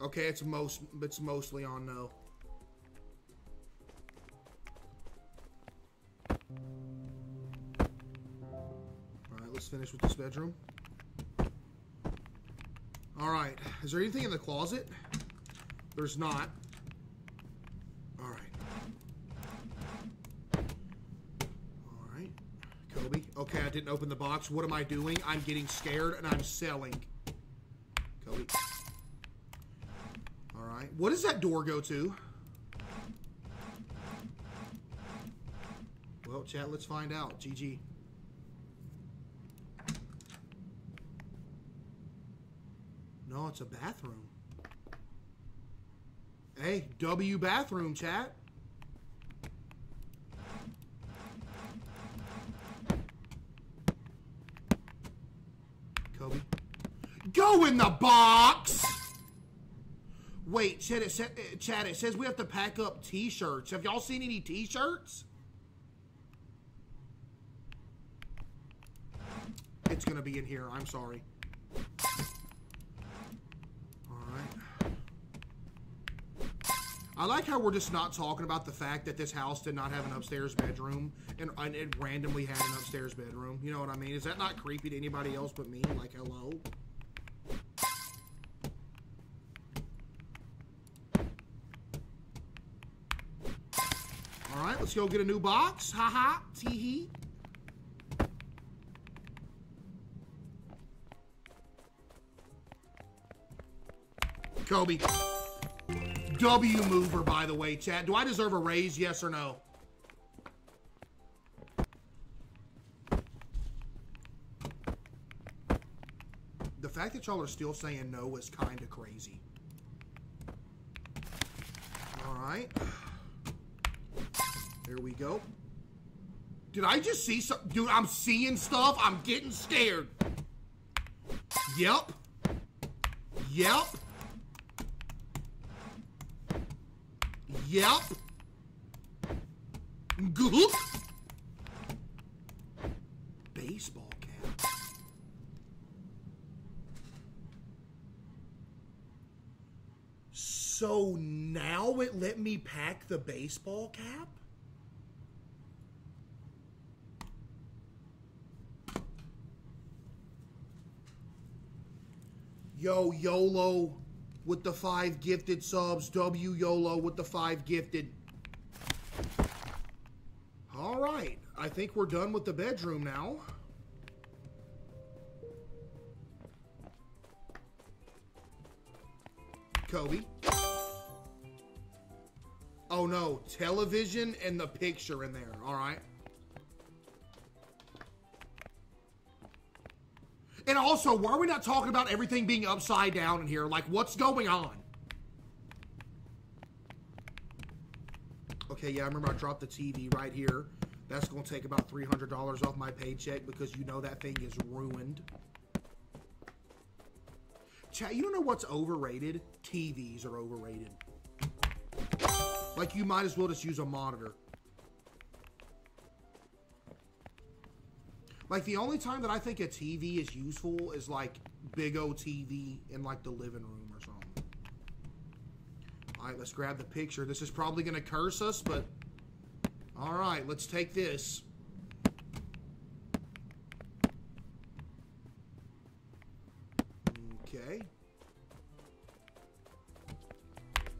Okay, it's most it's mostly on no. Alright, let's finish with this bedroom. Alright, is there anything in the closet? There's not. Alright. Alright. Kobe. Okay, I didn't open the box. What am I doing? I'm getting scared and I'm selling. Kobe. What does that door go to? Well, chat, let's find out. GG. No, it's a bathroom. Hey, W bathroom chat. Kobe. Go in the box! Wait, chat it, uh, chat, it says we have to pack up t-shirts. Have y'all seen any t-shirts? It's gonna be in here. I'm sorry. I like how we're just not talking about the fact that this house did not have an upstairs bedroom and, and it randomly had an upstairs bedroom. You know what I mean? Is that not creepy to anybody else but me? Like, hello? Let's go get a new box. Ha ha, tee hee. Kobe. W mover, by the way, chat. Do I deserve a raise? Yes or no? The fact that y'all are still saying no is kind of crazy. All right. There we go. Did I just see some? Dude, I'm seeing stuff. I'm getting scared. Yep. Yep. Yep. Goop. Baseball cap. So now it let me pack the baseball cap? Yo, YOLO with the five gifted subs. W YOLO with the five gifted. All right. I think we're done with the bedroom now. Kobe. Oh no, television and the picture in there. All right. And also, why are we not talking about everything being upside down in here? Like, what's going on? Okay, yeah, I remember I dropped the TV right here. That's going to take about $300 off my paycheck because you know that thing is ruined. Chat, you don't know what's overrated? TVs are overrated. Like, you might as well just use a monitor. Like the only time that I think a TV is useful is like big O TV in like the living room or something. All right, let's grab the picture. This is probably going to curse us, but all right, let's take this. Okay.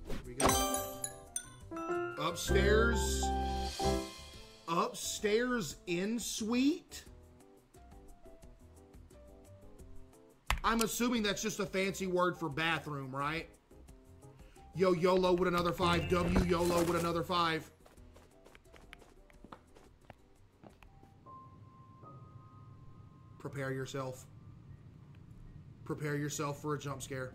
Here we go. Upstairs. Upstairs in suite. I'm assuming that's just a fancy word for bathroom, right? Yo, YOLO with another five. W, YOLO with another five. Prepare yourself. Prepare yourself for a jump scare.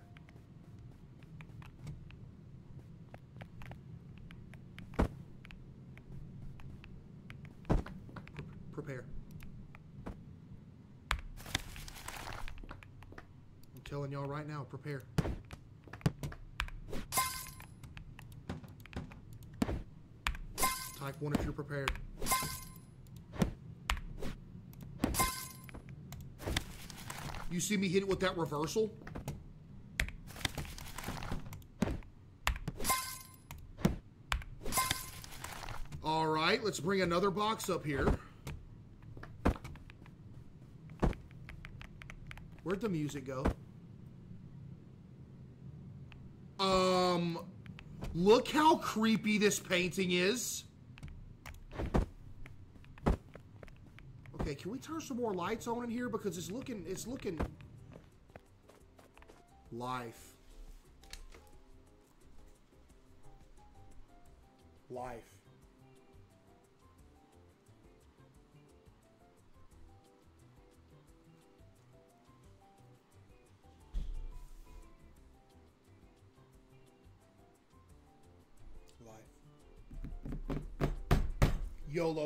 Prepare. I'm telling y'all right now, prepare. Type 1 if you're prepared. You see me hit it with that reversal? All right, let's bring another box up here. Where'd the music go? Um, look how creepy this painting is. Okay, can we turn some more lights on in here because it's looking it's looking life.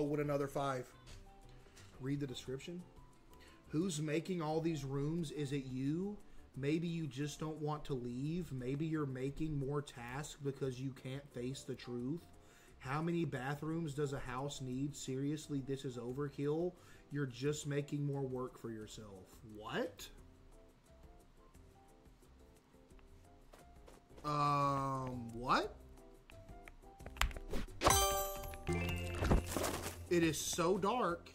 With another five. Read the description. Who's making all these rooms? Is it you? Maybe you just don't want to leave. Maybe you're making more tasks because you can't face the truth. How many bathrooms does a house need? Seriously, this is overkill. You're just making more work for yourself. What? Um, what? It is so dark.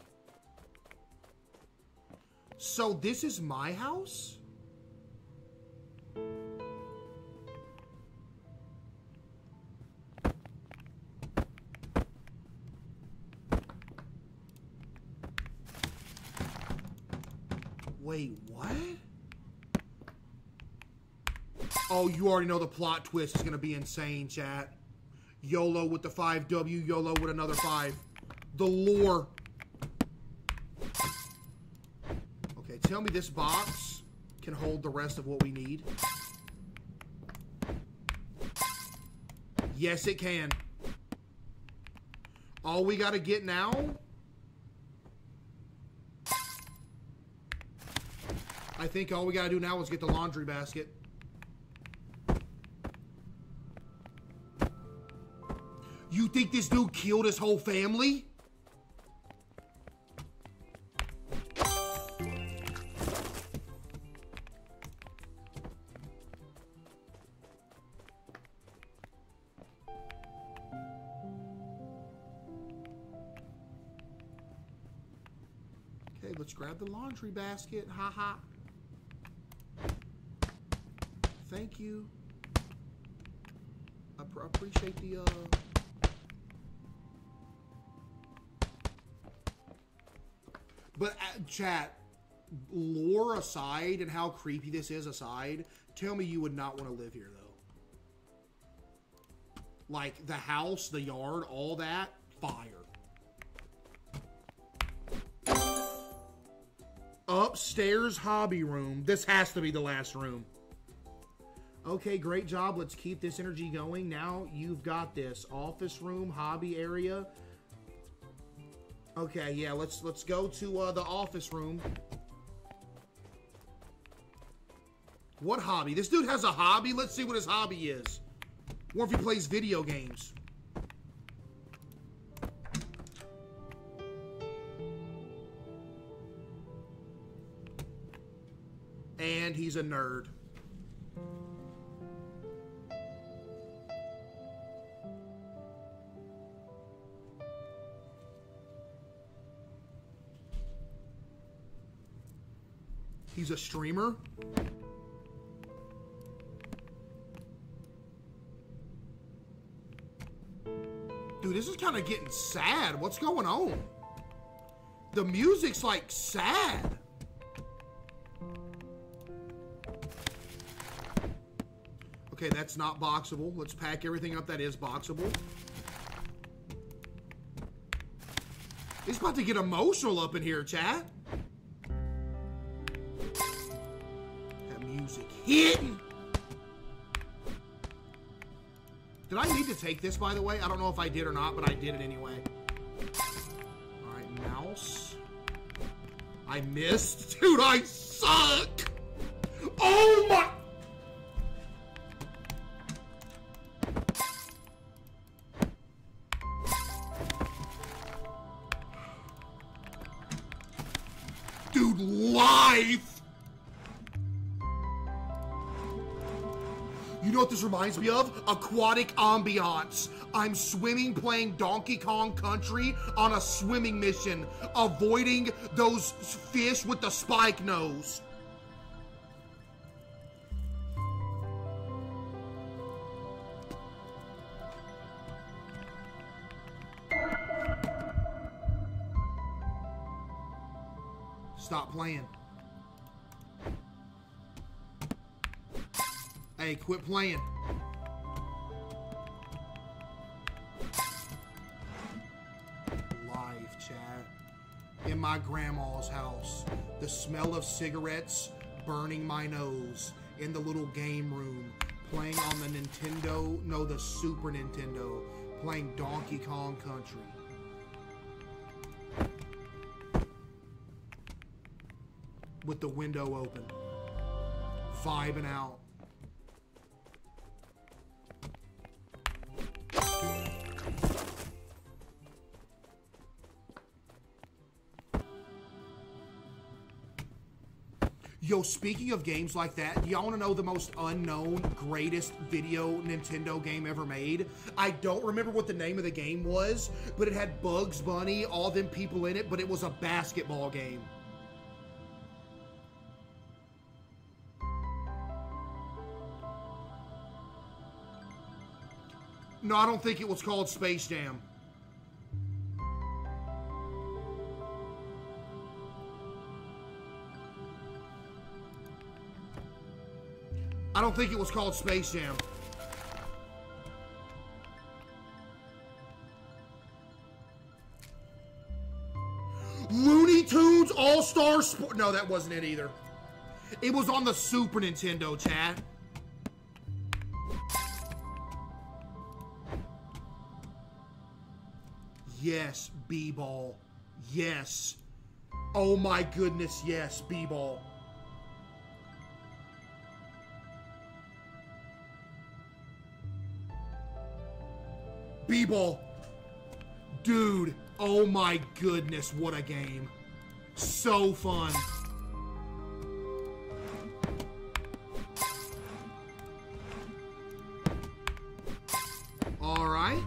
So this is my house? Wait, what? Oh, you already know the plot twist is going to be insane, chat. YOLO with the 5W, YOLO with another 5. The lore. Okay, tell me this box can hold the rest of what we need. Yes, it can. All we got to get now I think all we gotta do now is get the laundry basket. You think this dude killed his whole family? The laundry basket. Ha ha. Thank you. I pr appreciate the, uh... But, uh, chat, lore aside and how creepy this is aside, tell me you would not want to live here, though. Like, the house, the yard, all that, fire. Upstairs hobby room. This has to be the last room. Okay, great job. Let's keep this energy going. Now you've got this office room, hobby area. Okay, yeah, let's let's go to uh, the office room. What hobby? This dude has a hobby. Let's see what his hobby is. Or if he plays video games. He's a nerd. He's a streamer. Dude, this is kind of getting sad. What's going on? The music's like sad. Okay, that's not boxable. Let's pack everything up that is boxable. He's about to get emotional up in here, chat. That music hitting. Did I need to take this, by the way? I don't know if I did or not, but I did it anyway. Alright, mouse. I missed. Dude, I suck! Oh my... reminds me of? Aquatic ambiance. I'm swimming playing Donkey Kong Country on a swimming mission, avoiding those fish with the spike nose. Stop playing. Hey, quit playing. my grandma's house, the smell of cigarettes burning my nose in the little game room, playing on the Nintendo, no, the Super Nintendo, playing Donkey Kong Country. With the window open, vibing out. Speaking of games like that, do y'all want to know the most unknown, greatest video Nintendo game ever made? I don't remember what the name of the game was, but it had Bugs Bunny, all them people in it, but it was a basketball game. No, I don't think it was called Space Jam. I don't think it was called Space Jam. Looney Tunes All Star Sport. No, that wasn't it either. It was on the Super Nintendo, chat. Yes, B-ball. Yes. Oh my goodness, yes, B-ball. B-ball. Dude, oh my goodness, what a game. So fun. All right.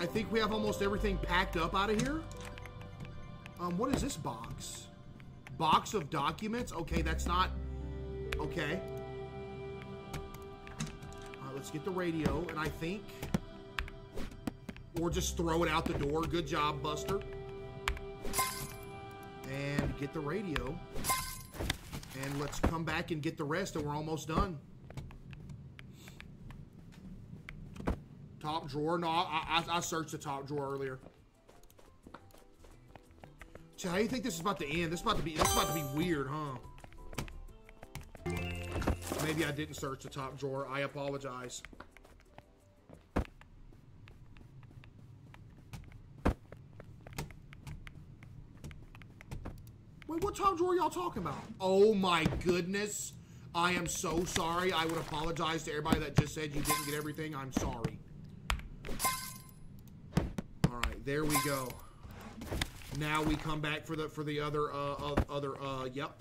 I think we have almost everything packed up out of here. Um, what is this box? Box of documents? Okay, that's not... Okay. All right, let's get the radio, and I think... Or just throw it out the door. Good job, Buster. And get the radio. And let's come back and get the rest, and we're almost done. Top drawer. No, I, I, I searched the top drawer earlier. So how do you think this is about to end? This is about to be this is about to be weird, huh? Maybe I didn't search the top drawer. I apologize. Wait, what top drawer y'all talking about? Oh my goodness. I am so sorry. I would apologize to everybody that just said you didn't get everything. I'm sorry. All right, there we go. Now we come back for the for the other uh, other uh yep.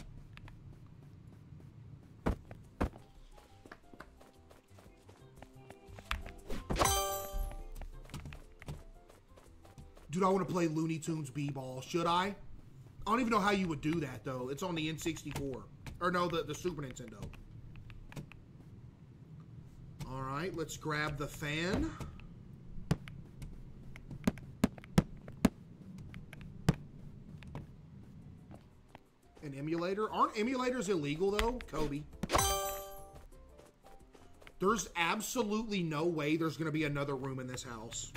Dude, I want to play Looney Tunes B-ball. Should I? I don't even know how you would do that though. It's on the N64 or no, the the Super Nintendo. All right, let's grab the fan. An emulator? Aren't emulators illegal though, Kobe? There's absolutely no way there's going to be another room in this house.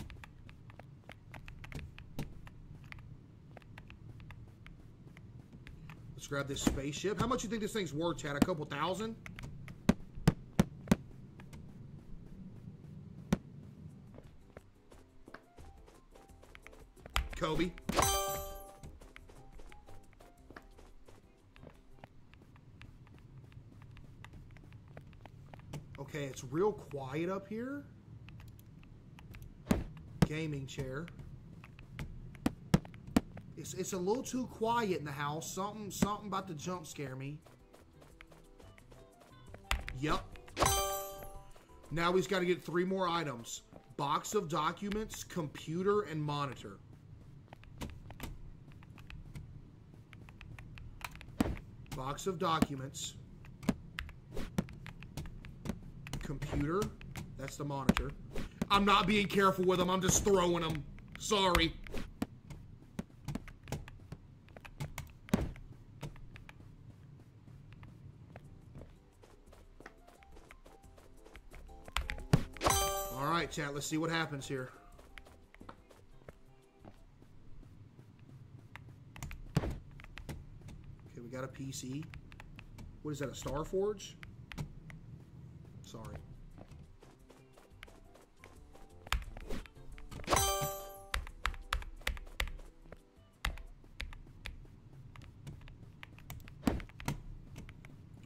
Grab this spaceship. How much you think this thing's worth, chat? A couple thousand? Kobe. Okay, it's real quiet up here. Gaming chair. It's, it's a little too quiet in the house. Something something about to jump scare me. Yep. Now he's got to get three more items. Box of documents, computer, and monitor. Box of documents. Computer. That's the monitor. I'm not being careful with them. I'm just throwing them. Sorry. Chat. Let's see what happens here. Okay, we got a PC. What is that, a Starforge? Sorry.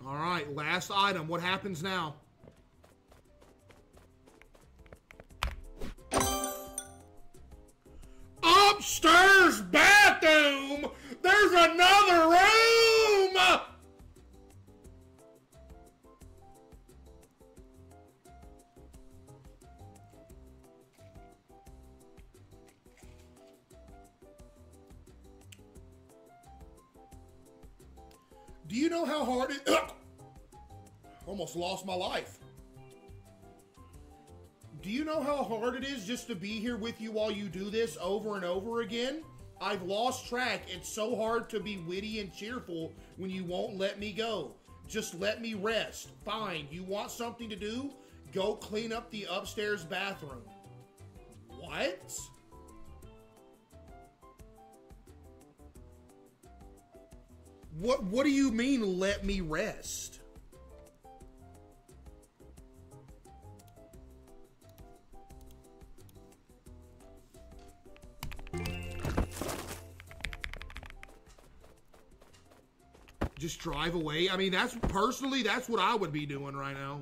All right, last item. What happens now? Almost lost my life. Do you know how hard it is just to be here with you while you do this over and over again? I've lost track. It's so hard to be witty and cheerful when you won't let me go. Just let me rest. Fine. You want something to do? Go clean up the upstairs bathroom. What? What what do you mean let me rest? Drive away. I mean, that's personally that's what I would be doing right now.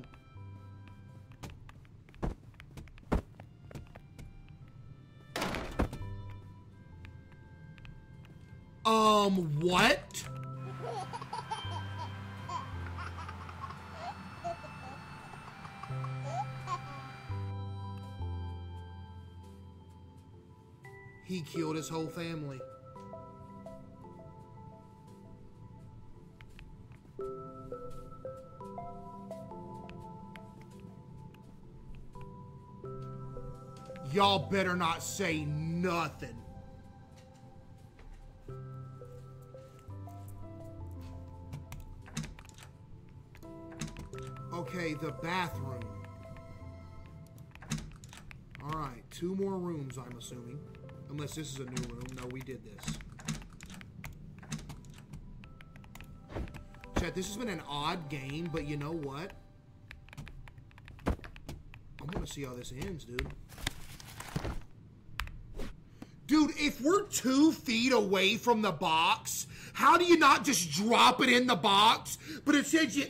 Um, what? He killed his whole family. Y'all better not say nothing. Okay, the bathroom. All right, two more rooms, I'm assuming. Unless this is a new room. No, we did this. Chat, this has been an odd game, but you know what? I'm gonna see how this ends, dude. Dude, if we're two feet away from the box, how do you not just drop it in the box? But it says you.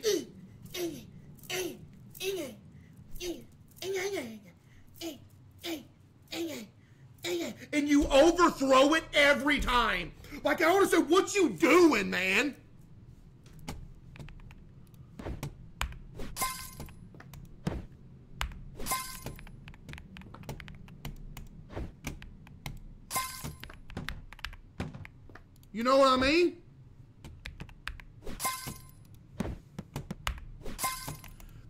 And you overthrow it every time. Like, I want to say, what you doing, man? You know what I mean?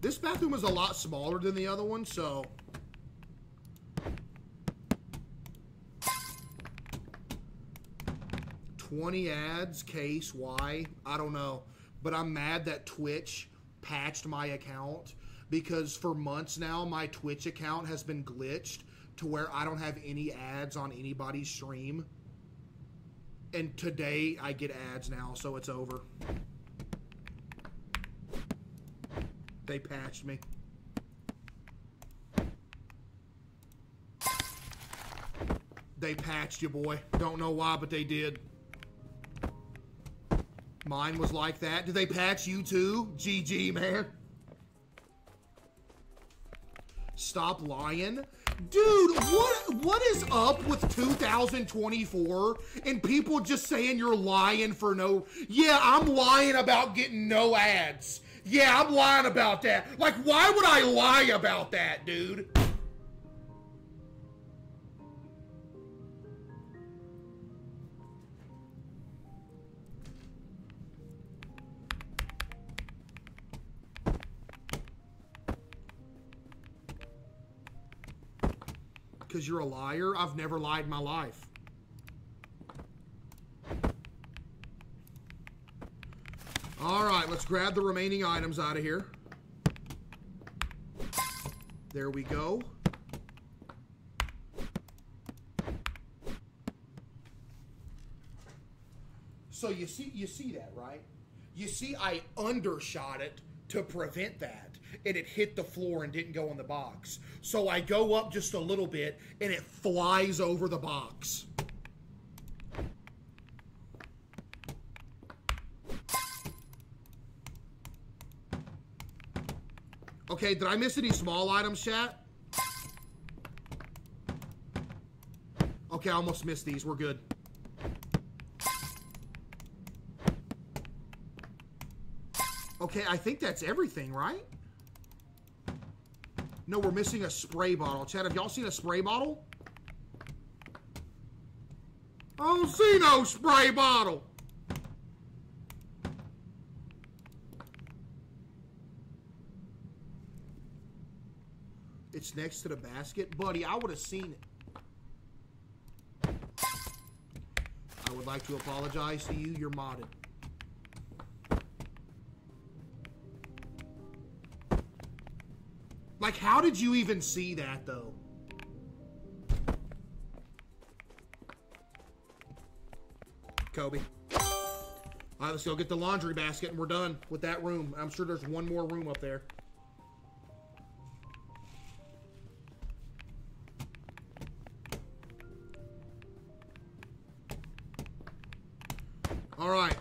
This bathroom is a lot smaller than the other one, so... Twenty ads, case, why? I don't know. But I'm mad that Twitch patched my account because for months now my Twitch account has been glitched to where I don't have any ads on anybody's stream and today I get ads now, so it's over. They patched me. They patched you, boy. Don't know why, but they did. Mine was like that. Did they patch you too? GG, man. Stop lying. Dude, what what is up with 2024 and people just saying you're lying for no Yeah, I'm lying about getting no ads. Yeah, I'm lying about that. Like why would I lie about that, dude? Because you're a liar. I've never lied in my life. All right, let's grab the remaining items out of here. There we go. So you see you see that, right? You see I undershot it to prevent that and it hit the floor and didn't go in the box. So I go up just a little bit and it flies over the box. Okay, did I miss any small items, chat? Okay, I almost missed these. We're good. Okay, I think that's everything, right? No, we're missing a spray bottle. Chat, have y'all seen a spray bottle? I don't see no spray bottle. It's next to the basket. Buddy, I would have seen it. I would like to apologize to you. You're modded. Like, how did you even see that, though? Kobe. All right, let's go get the laundry basket, and we're done with that room. I'm sure there's one more room up there. All right.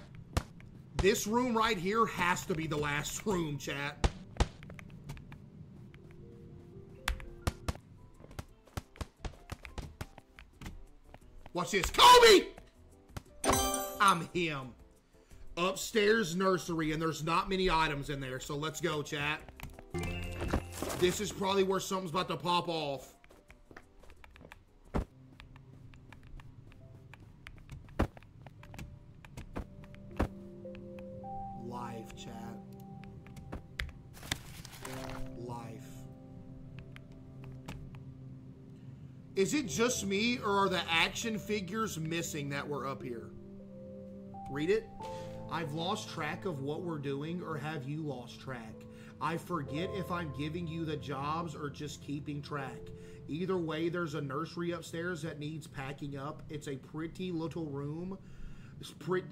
This room right here has to be the last room, chat. Watch this. Kobe! I'm him. Upstairs nursery, and there's not many items in there, so let's go, chat. This is probably where something's about to pop off. Is it just me, or are the action figures missing that were up here? Read it. I've lost track of what we're doing, or have you lost track? I forget if I'm giving you the jobs or just keeping track. Either way, there's a nursery upstairs that needs packing up. It's a pretty little room. It's pretty.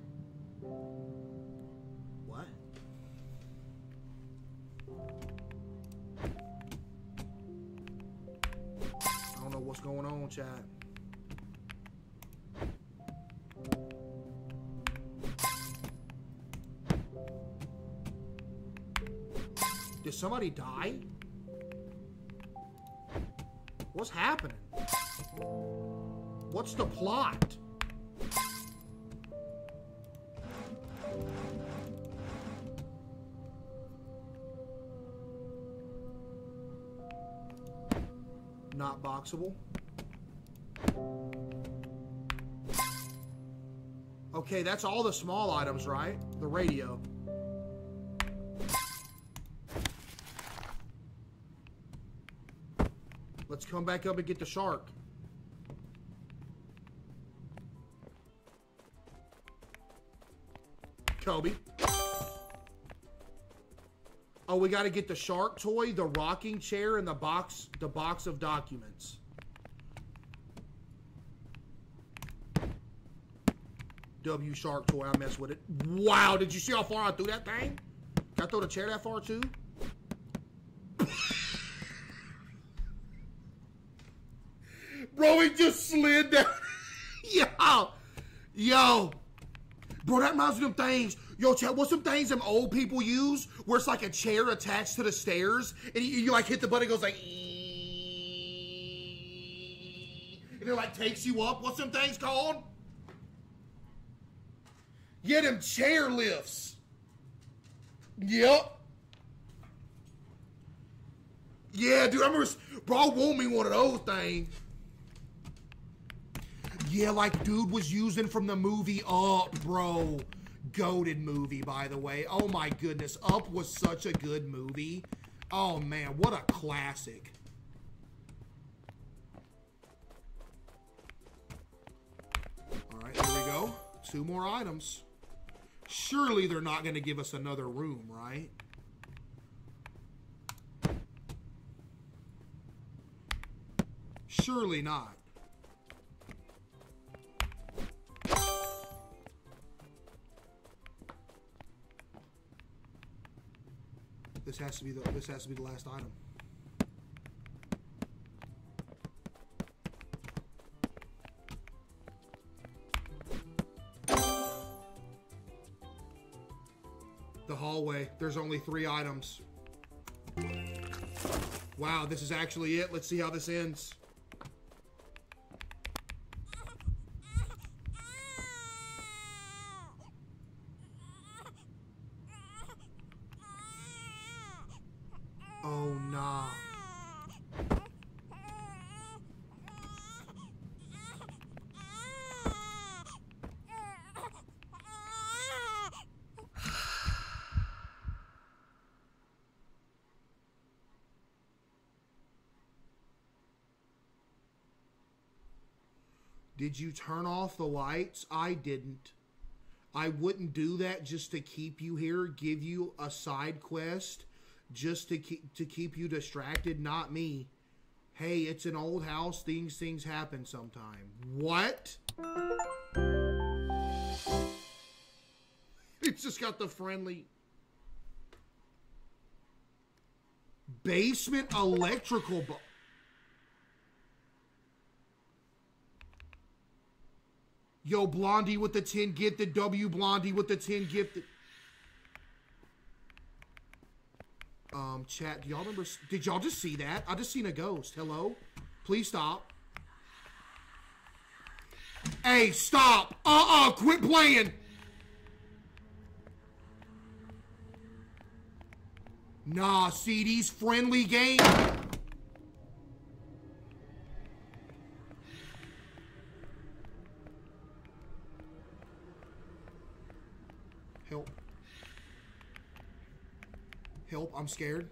What's going on, chat. Did somebody die? What's happening? What's the plot? Boxable. Okay, that's all the small items, right? The radio. Let's come back up and get the shark. Oh, we got to get the shark toy, the rocking chair, and the box, the box of documents. W shark toy, I mess with it. Wow, did you see how far I threw that thing? Can I throw the chair that far too? Bro, it just slid down. yo, yo. Bro, that reminds me of them things. Yo, chat, what's some things them old people use where it's like a chair attached to the stairs and you, you like hit the button, it goes like, and it like takes you up. What's them things called? Yeah, them chair lifts. Yep. Yeah, dude, I remember, bro, won me one of those things. Yeah, like dude was using from the movie Up, bro. Goaded movie, by the way. Oh my goodness. Up was such a good movie. Oh man, what a classic. Alright, here we go. Two more items. Surely they're not going to give us another room, right? Surely not. This has to be the this has to be the last item. The hallway. There's only three items. Wow, this is actually it. Let's see how this ends. Did you turn off the lights? I didn't. I wouldn't do that just to keep you here, give you a side quest just to keep to keep you distracted, not me. Hey, it's an old house, things things happen sometime. What? It's just got the friendly basement electrical Yo, Blondie with the 10 gifted. W Blondie with the 10 gifted. Um, chat, do y'all remember? Did y'all just see that? I just seen a ghost. Hello? Please stop. Hey, stop. Uh-uh, quit playing. Nah, CD's friendly game. I'm scared.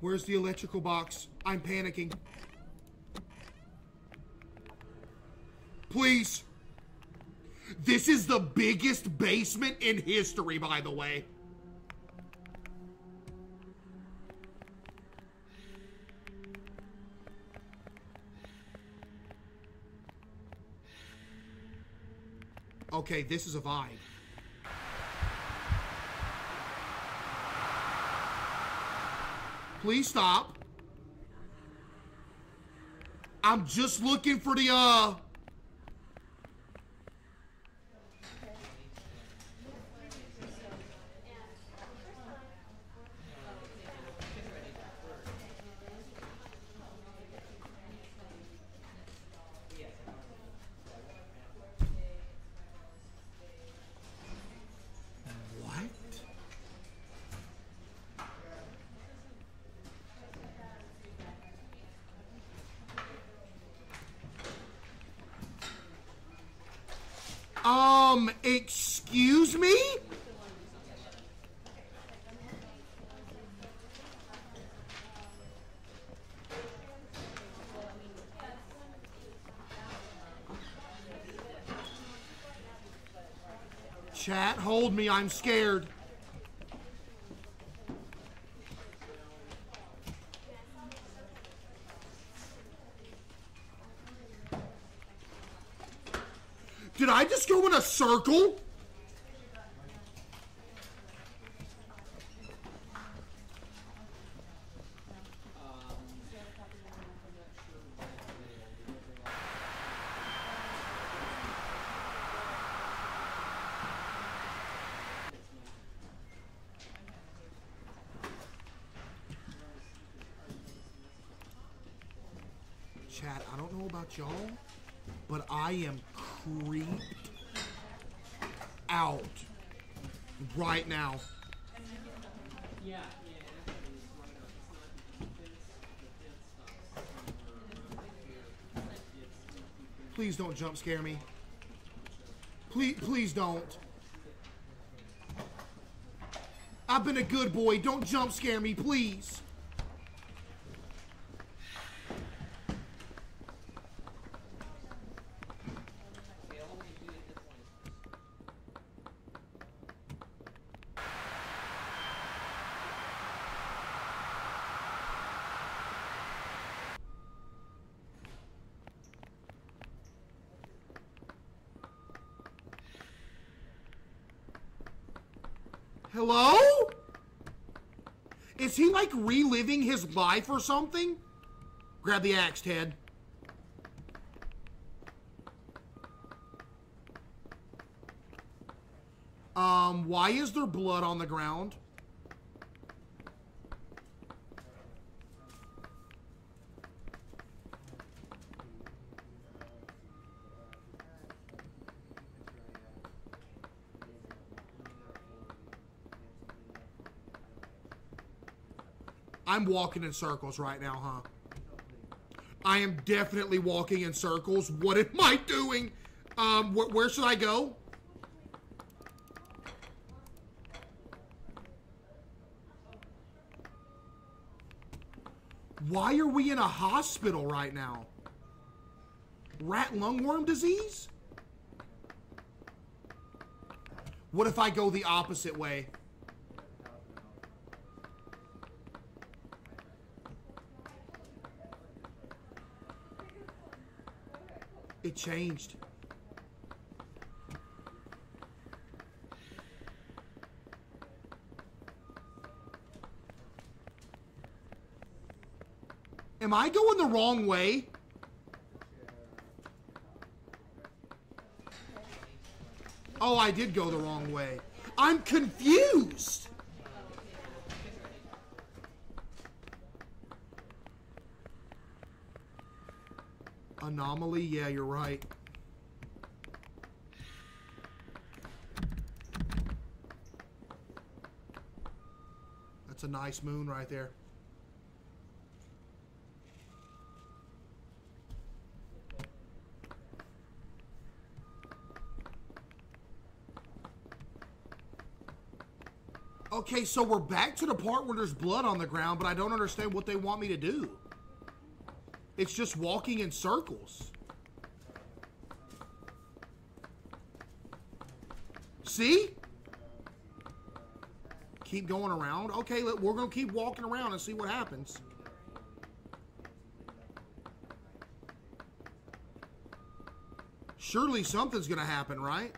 Where's the electrical box? I'm panicking. Please. This is the biggest basement in history, by the way. Okay, this is a vibe. Please stop. I'm just looking for the, uh... What? Um, excuse me? Chat, me, I'm scared. Did I just go in a circle? Chat, I don't know about y'all, but I am creeped out right now. Please don't jump scare me. Please, please don't. I've been a good boy. Don't jump scare me, please. Hello? Is he like reliving his life or something? Grab the axe, Ted. Um, why is there blood on the ground? I'm walking in circles right now, huh? I am definitely walking in circles. What am I doing? Um, wh where should I go? Why are we in a hospital right now? Rat lungworm disease? What if I go the opposite way? Changed. Am I going the wrong way? Oh, I did go the wrong way. I'm confused. Anomaly? Yeah, you're right. That's a nice moon right there. Okay, so we're back to the part where there's blood on the ground, but I don't understand what they want me to do. It's just walking in circles. See? Keep going around. Okay, we're going to keep walking around and see what happens. Surely something's going to happen, right?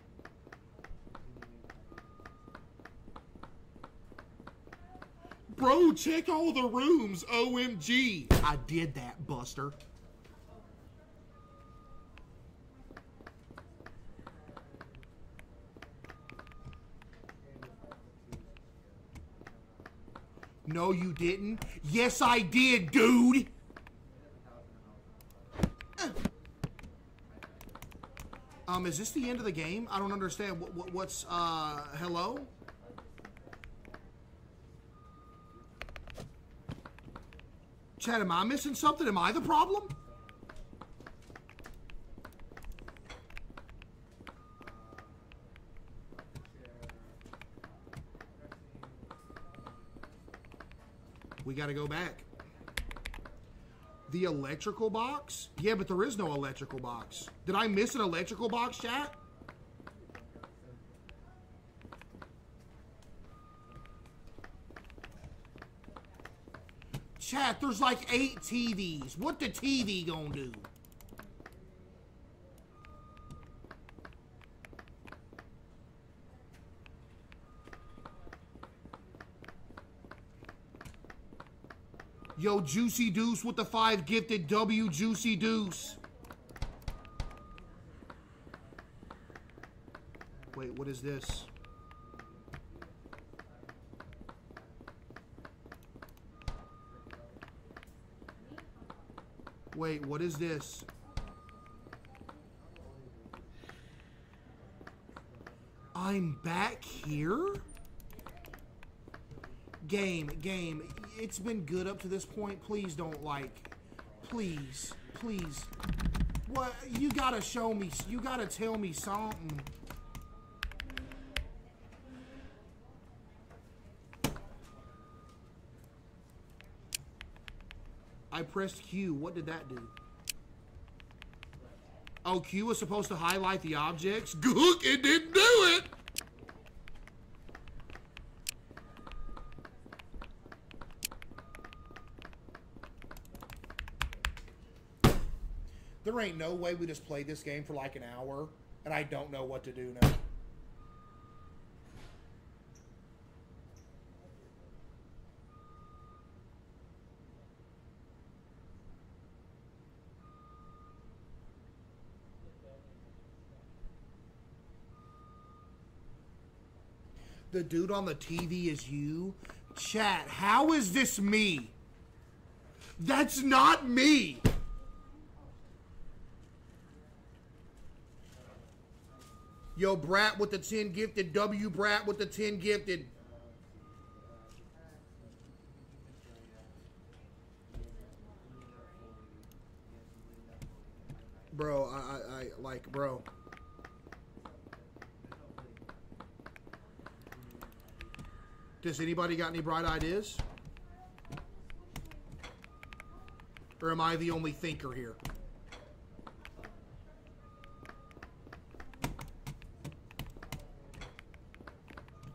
Check all the rooms. OMG. I did that, Buster. No, you didn't. Yes, I did, dude. Um, is this the end of the game? I don't understand. What, what what's uh hello? Chat, am I missing something? Am I the problem? We got to go back. The electrical box? Yeah, but there is no electrical box. Did I miss an electrical box, chat? There's like eight TVs. What the TV gonna do? Yo, Juicy Deuce with the five gifted W Juicy Deuce. Wait, what is this? Wait, what is this? I'm back here? Game, game, it's been good up to this point. Please don't like. Please, please. What? You gotta show me, you gotta tell me something. Pressed Q. What did that do? Oh, Q was supposed to highlight the objects? Gook, it didn't do it! There ain't no way we just played this game for like an hour, and I don't know what to do now. The dude on the TV is you? Chat, how is this me? That's not me! Yo, Brat with the 10 gifted. W Brat with the 10 gifted. Bro, I, I, I like, bro. Does anybody got any bright ideas? Or am I the only thinker here?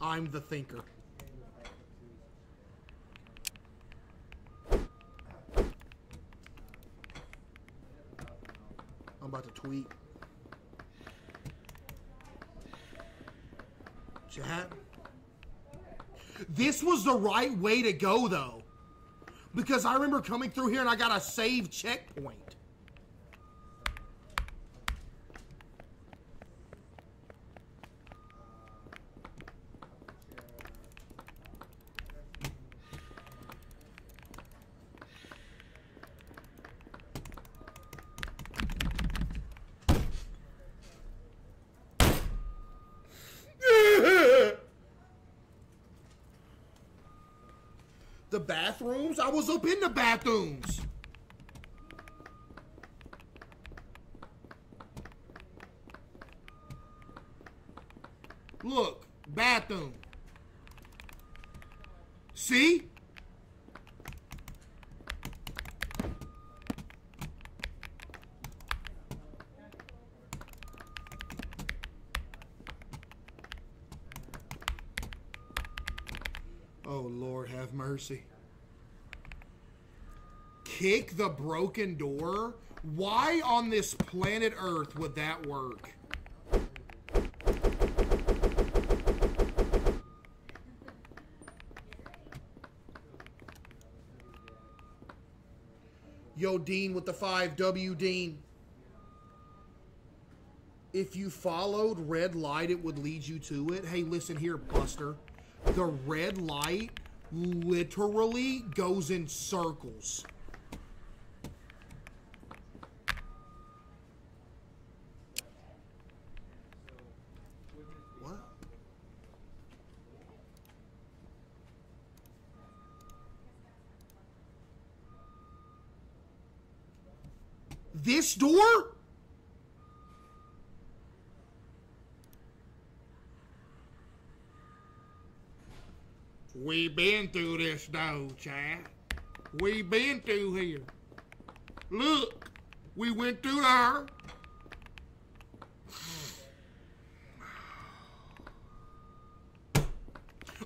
I'm the thinker. I'm about to tweet. Chat. This was the right way to go, though. Because I remember coming through here and I got a save checkpoint. the Up in the bathrooms. Look, bathroom. See? Oh, Lord, have mercy. The broken door? Why on this planet Earth would that work? Yo, Dean with the 5W, Dean. If you followed red light, it would lead you to it. Hey, listen here, Buster. The red light literally goes in circles. What? This door? We through this though, chat. We been through here. Look, we went through there.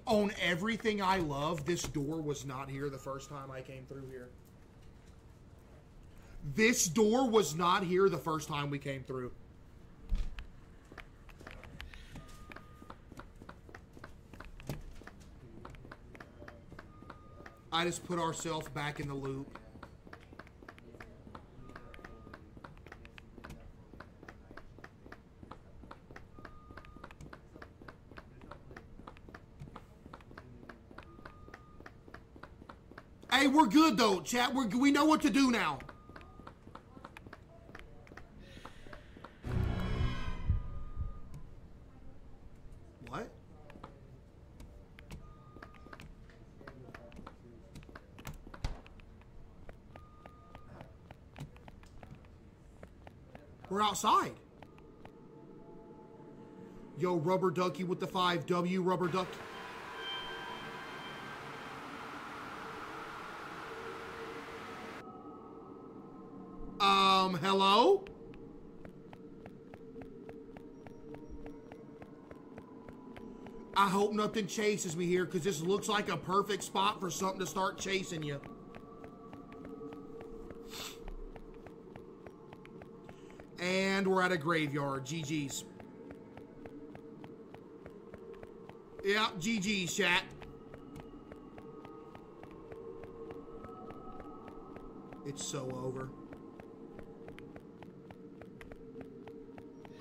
On everything I love, this door was not here the first time I came through here. This door was not here the first time we came through. I just put ourselves back in the loop. Hey, we're good though, chat. We're we know what to do now. Outside. Yo, Rubber Ducky with the 5W, Rubber Duck. Um, hello? I hope nothing chases me here because this looks like a perfect spot for something to start chasing you. at a graveyard. GG's. Yeah, GG's, chat. It's so over.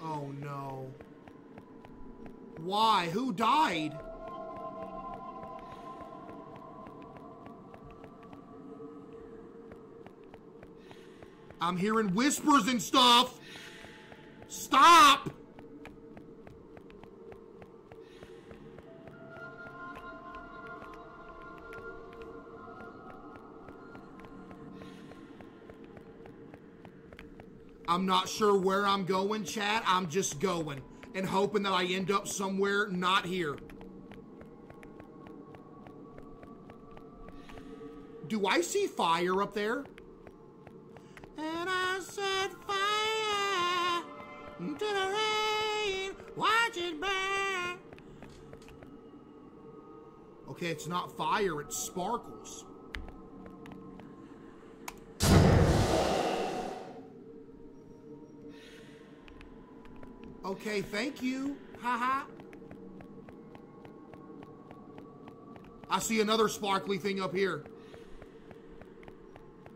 Oh no. Why? Who died? I'm hearing whispers and stuff. Stop! I'm not sure where I'm going, chat. I'm just going and hoping that I end up somewhere not here. Do I see fire up there? It's not fire, it sparkles. Okay, thank you. Haha. I see another sparkly thing up here.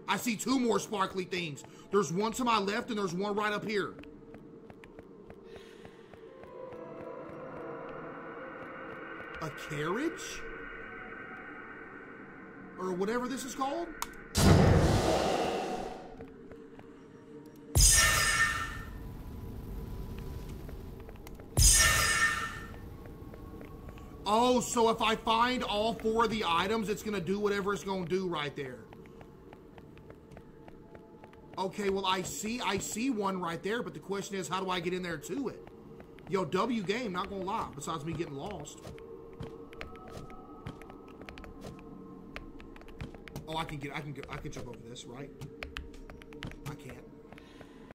I see two more sparkly things. There's one to my left and there's one right up here. A carriage? Or whatever this is called? Oh, so if I find all four of the items, it's going to do whatever it's going to do right there. Okay, well, I see I see one right there, but the question is, how do I get in there to it? Yo, W game, not going to lie, besides me getting lost. Oh, I can get, I can get, I can jump over this, right?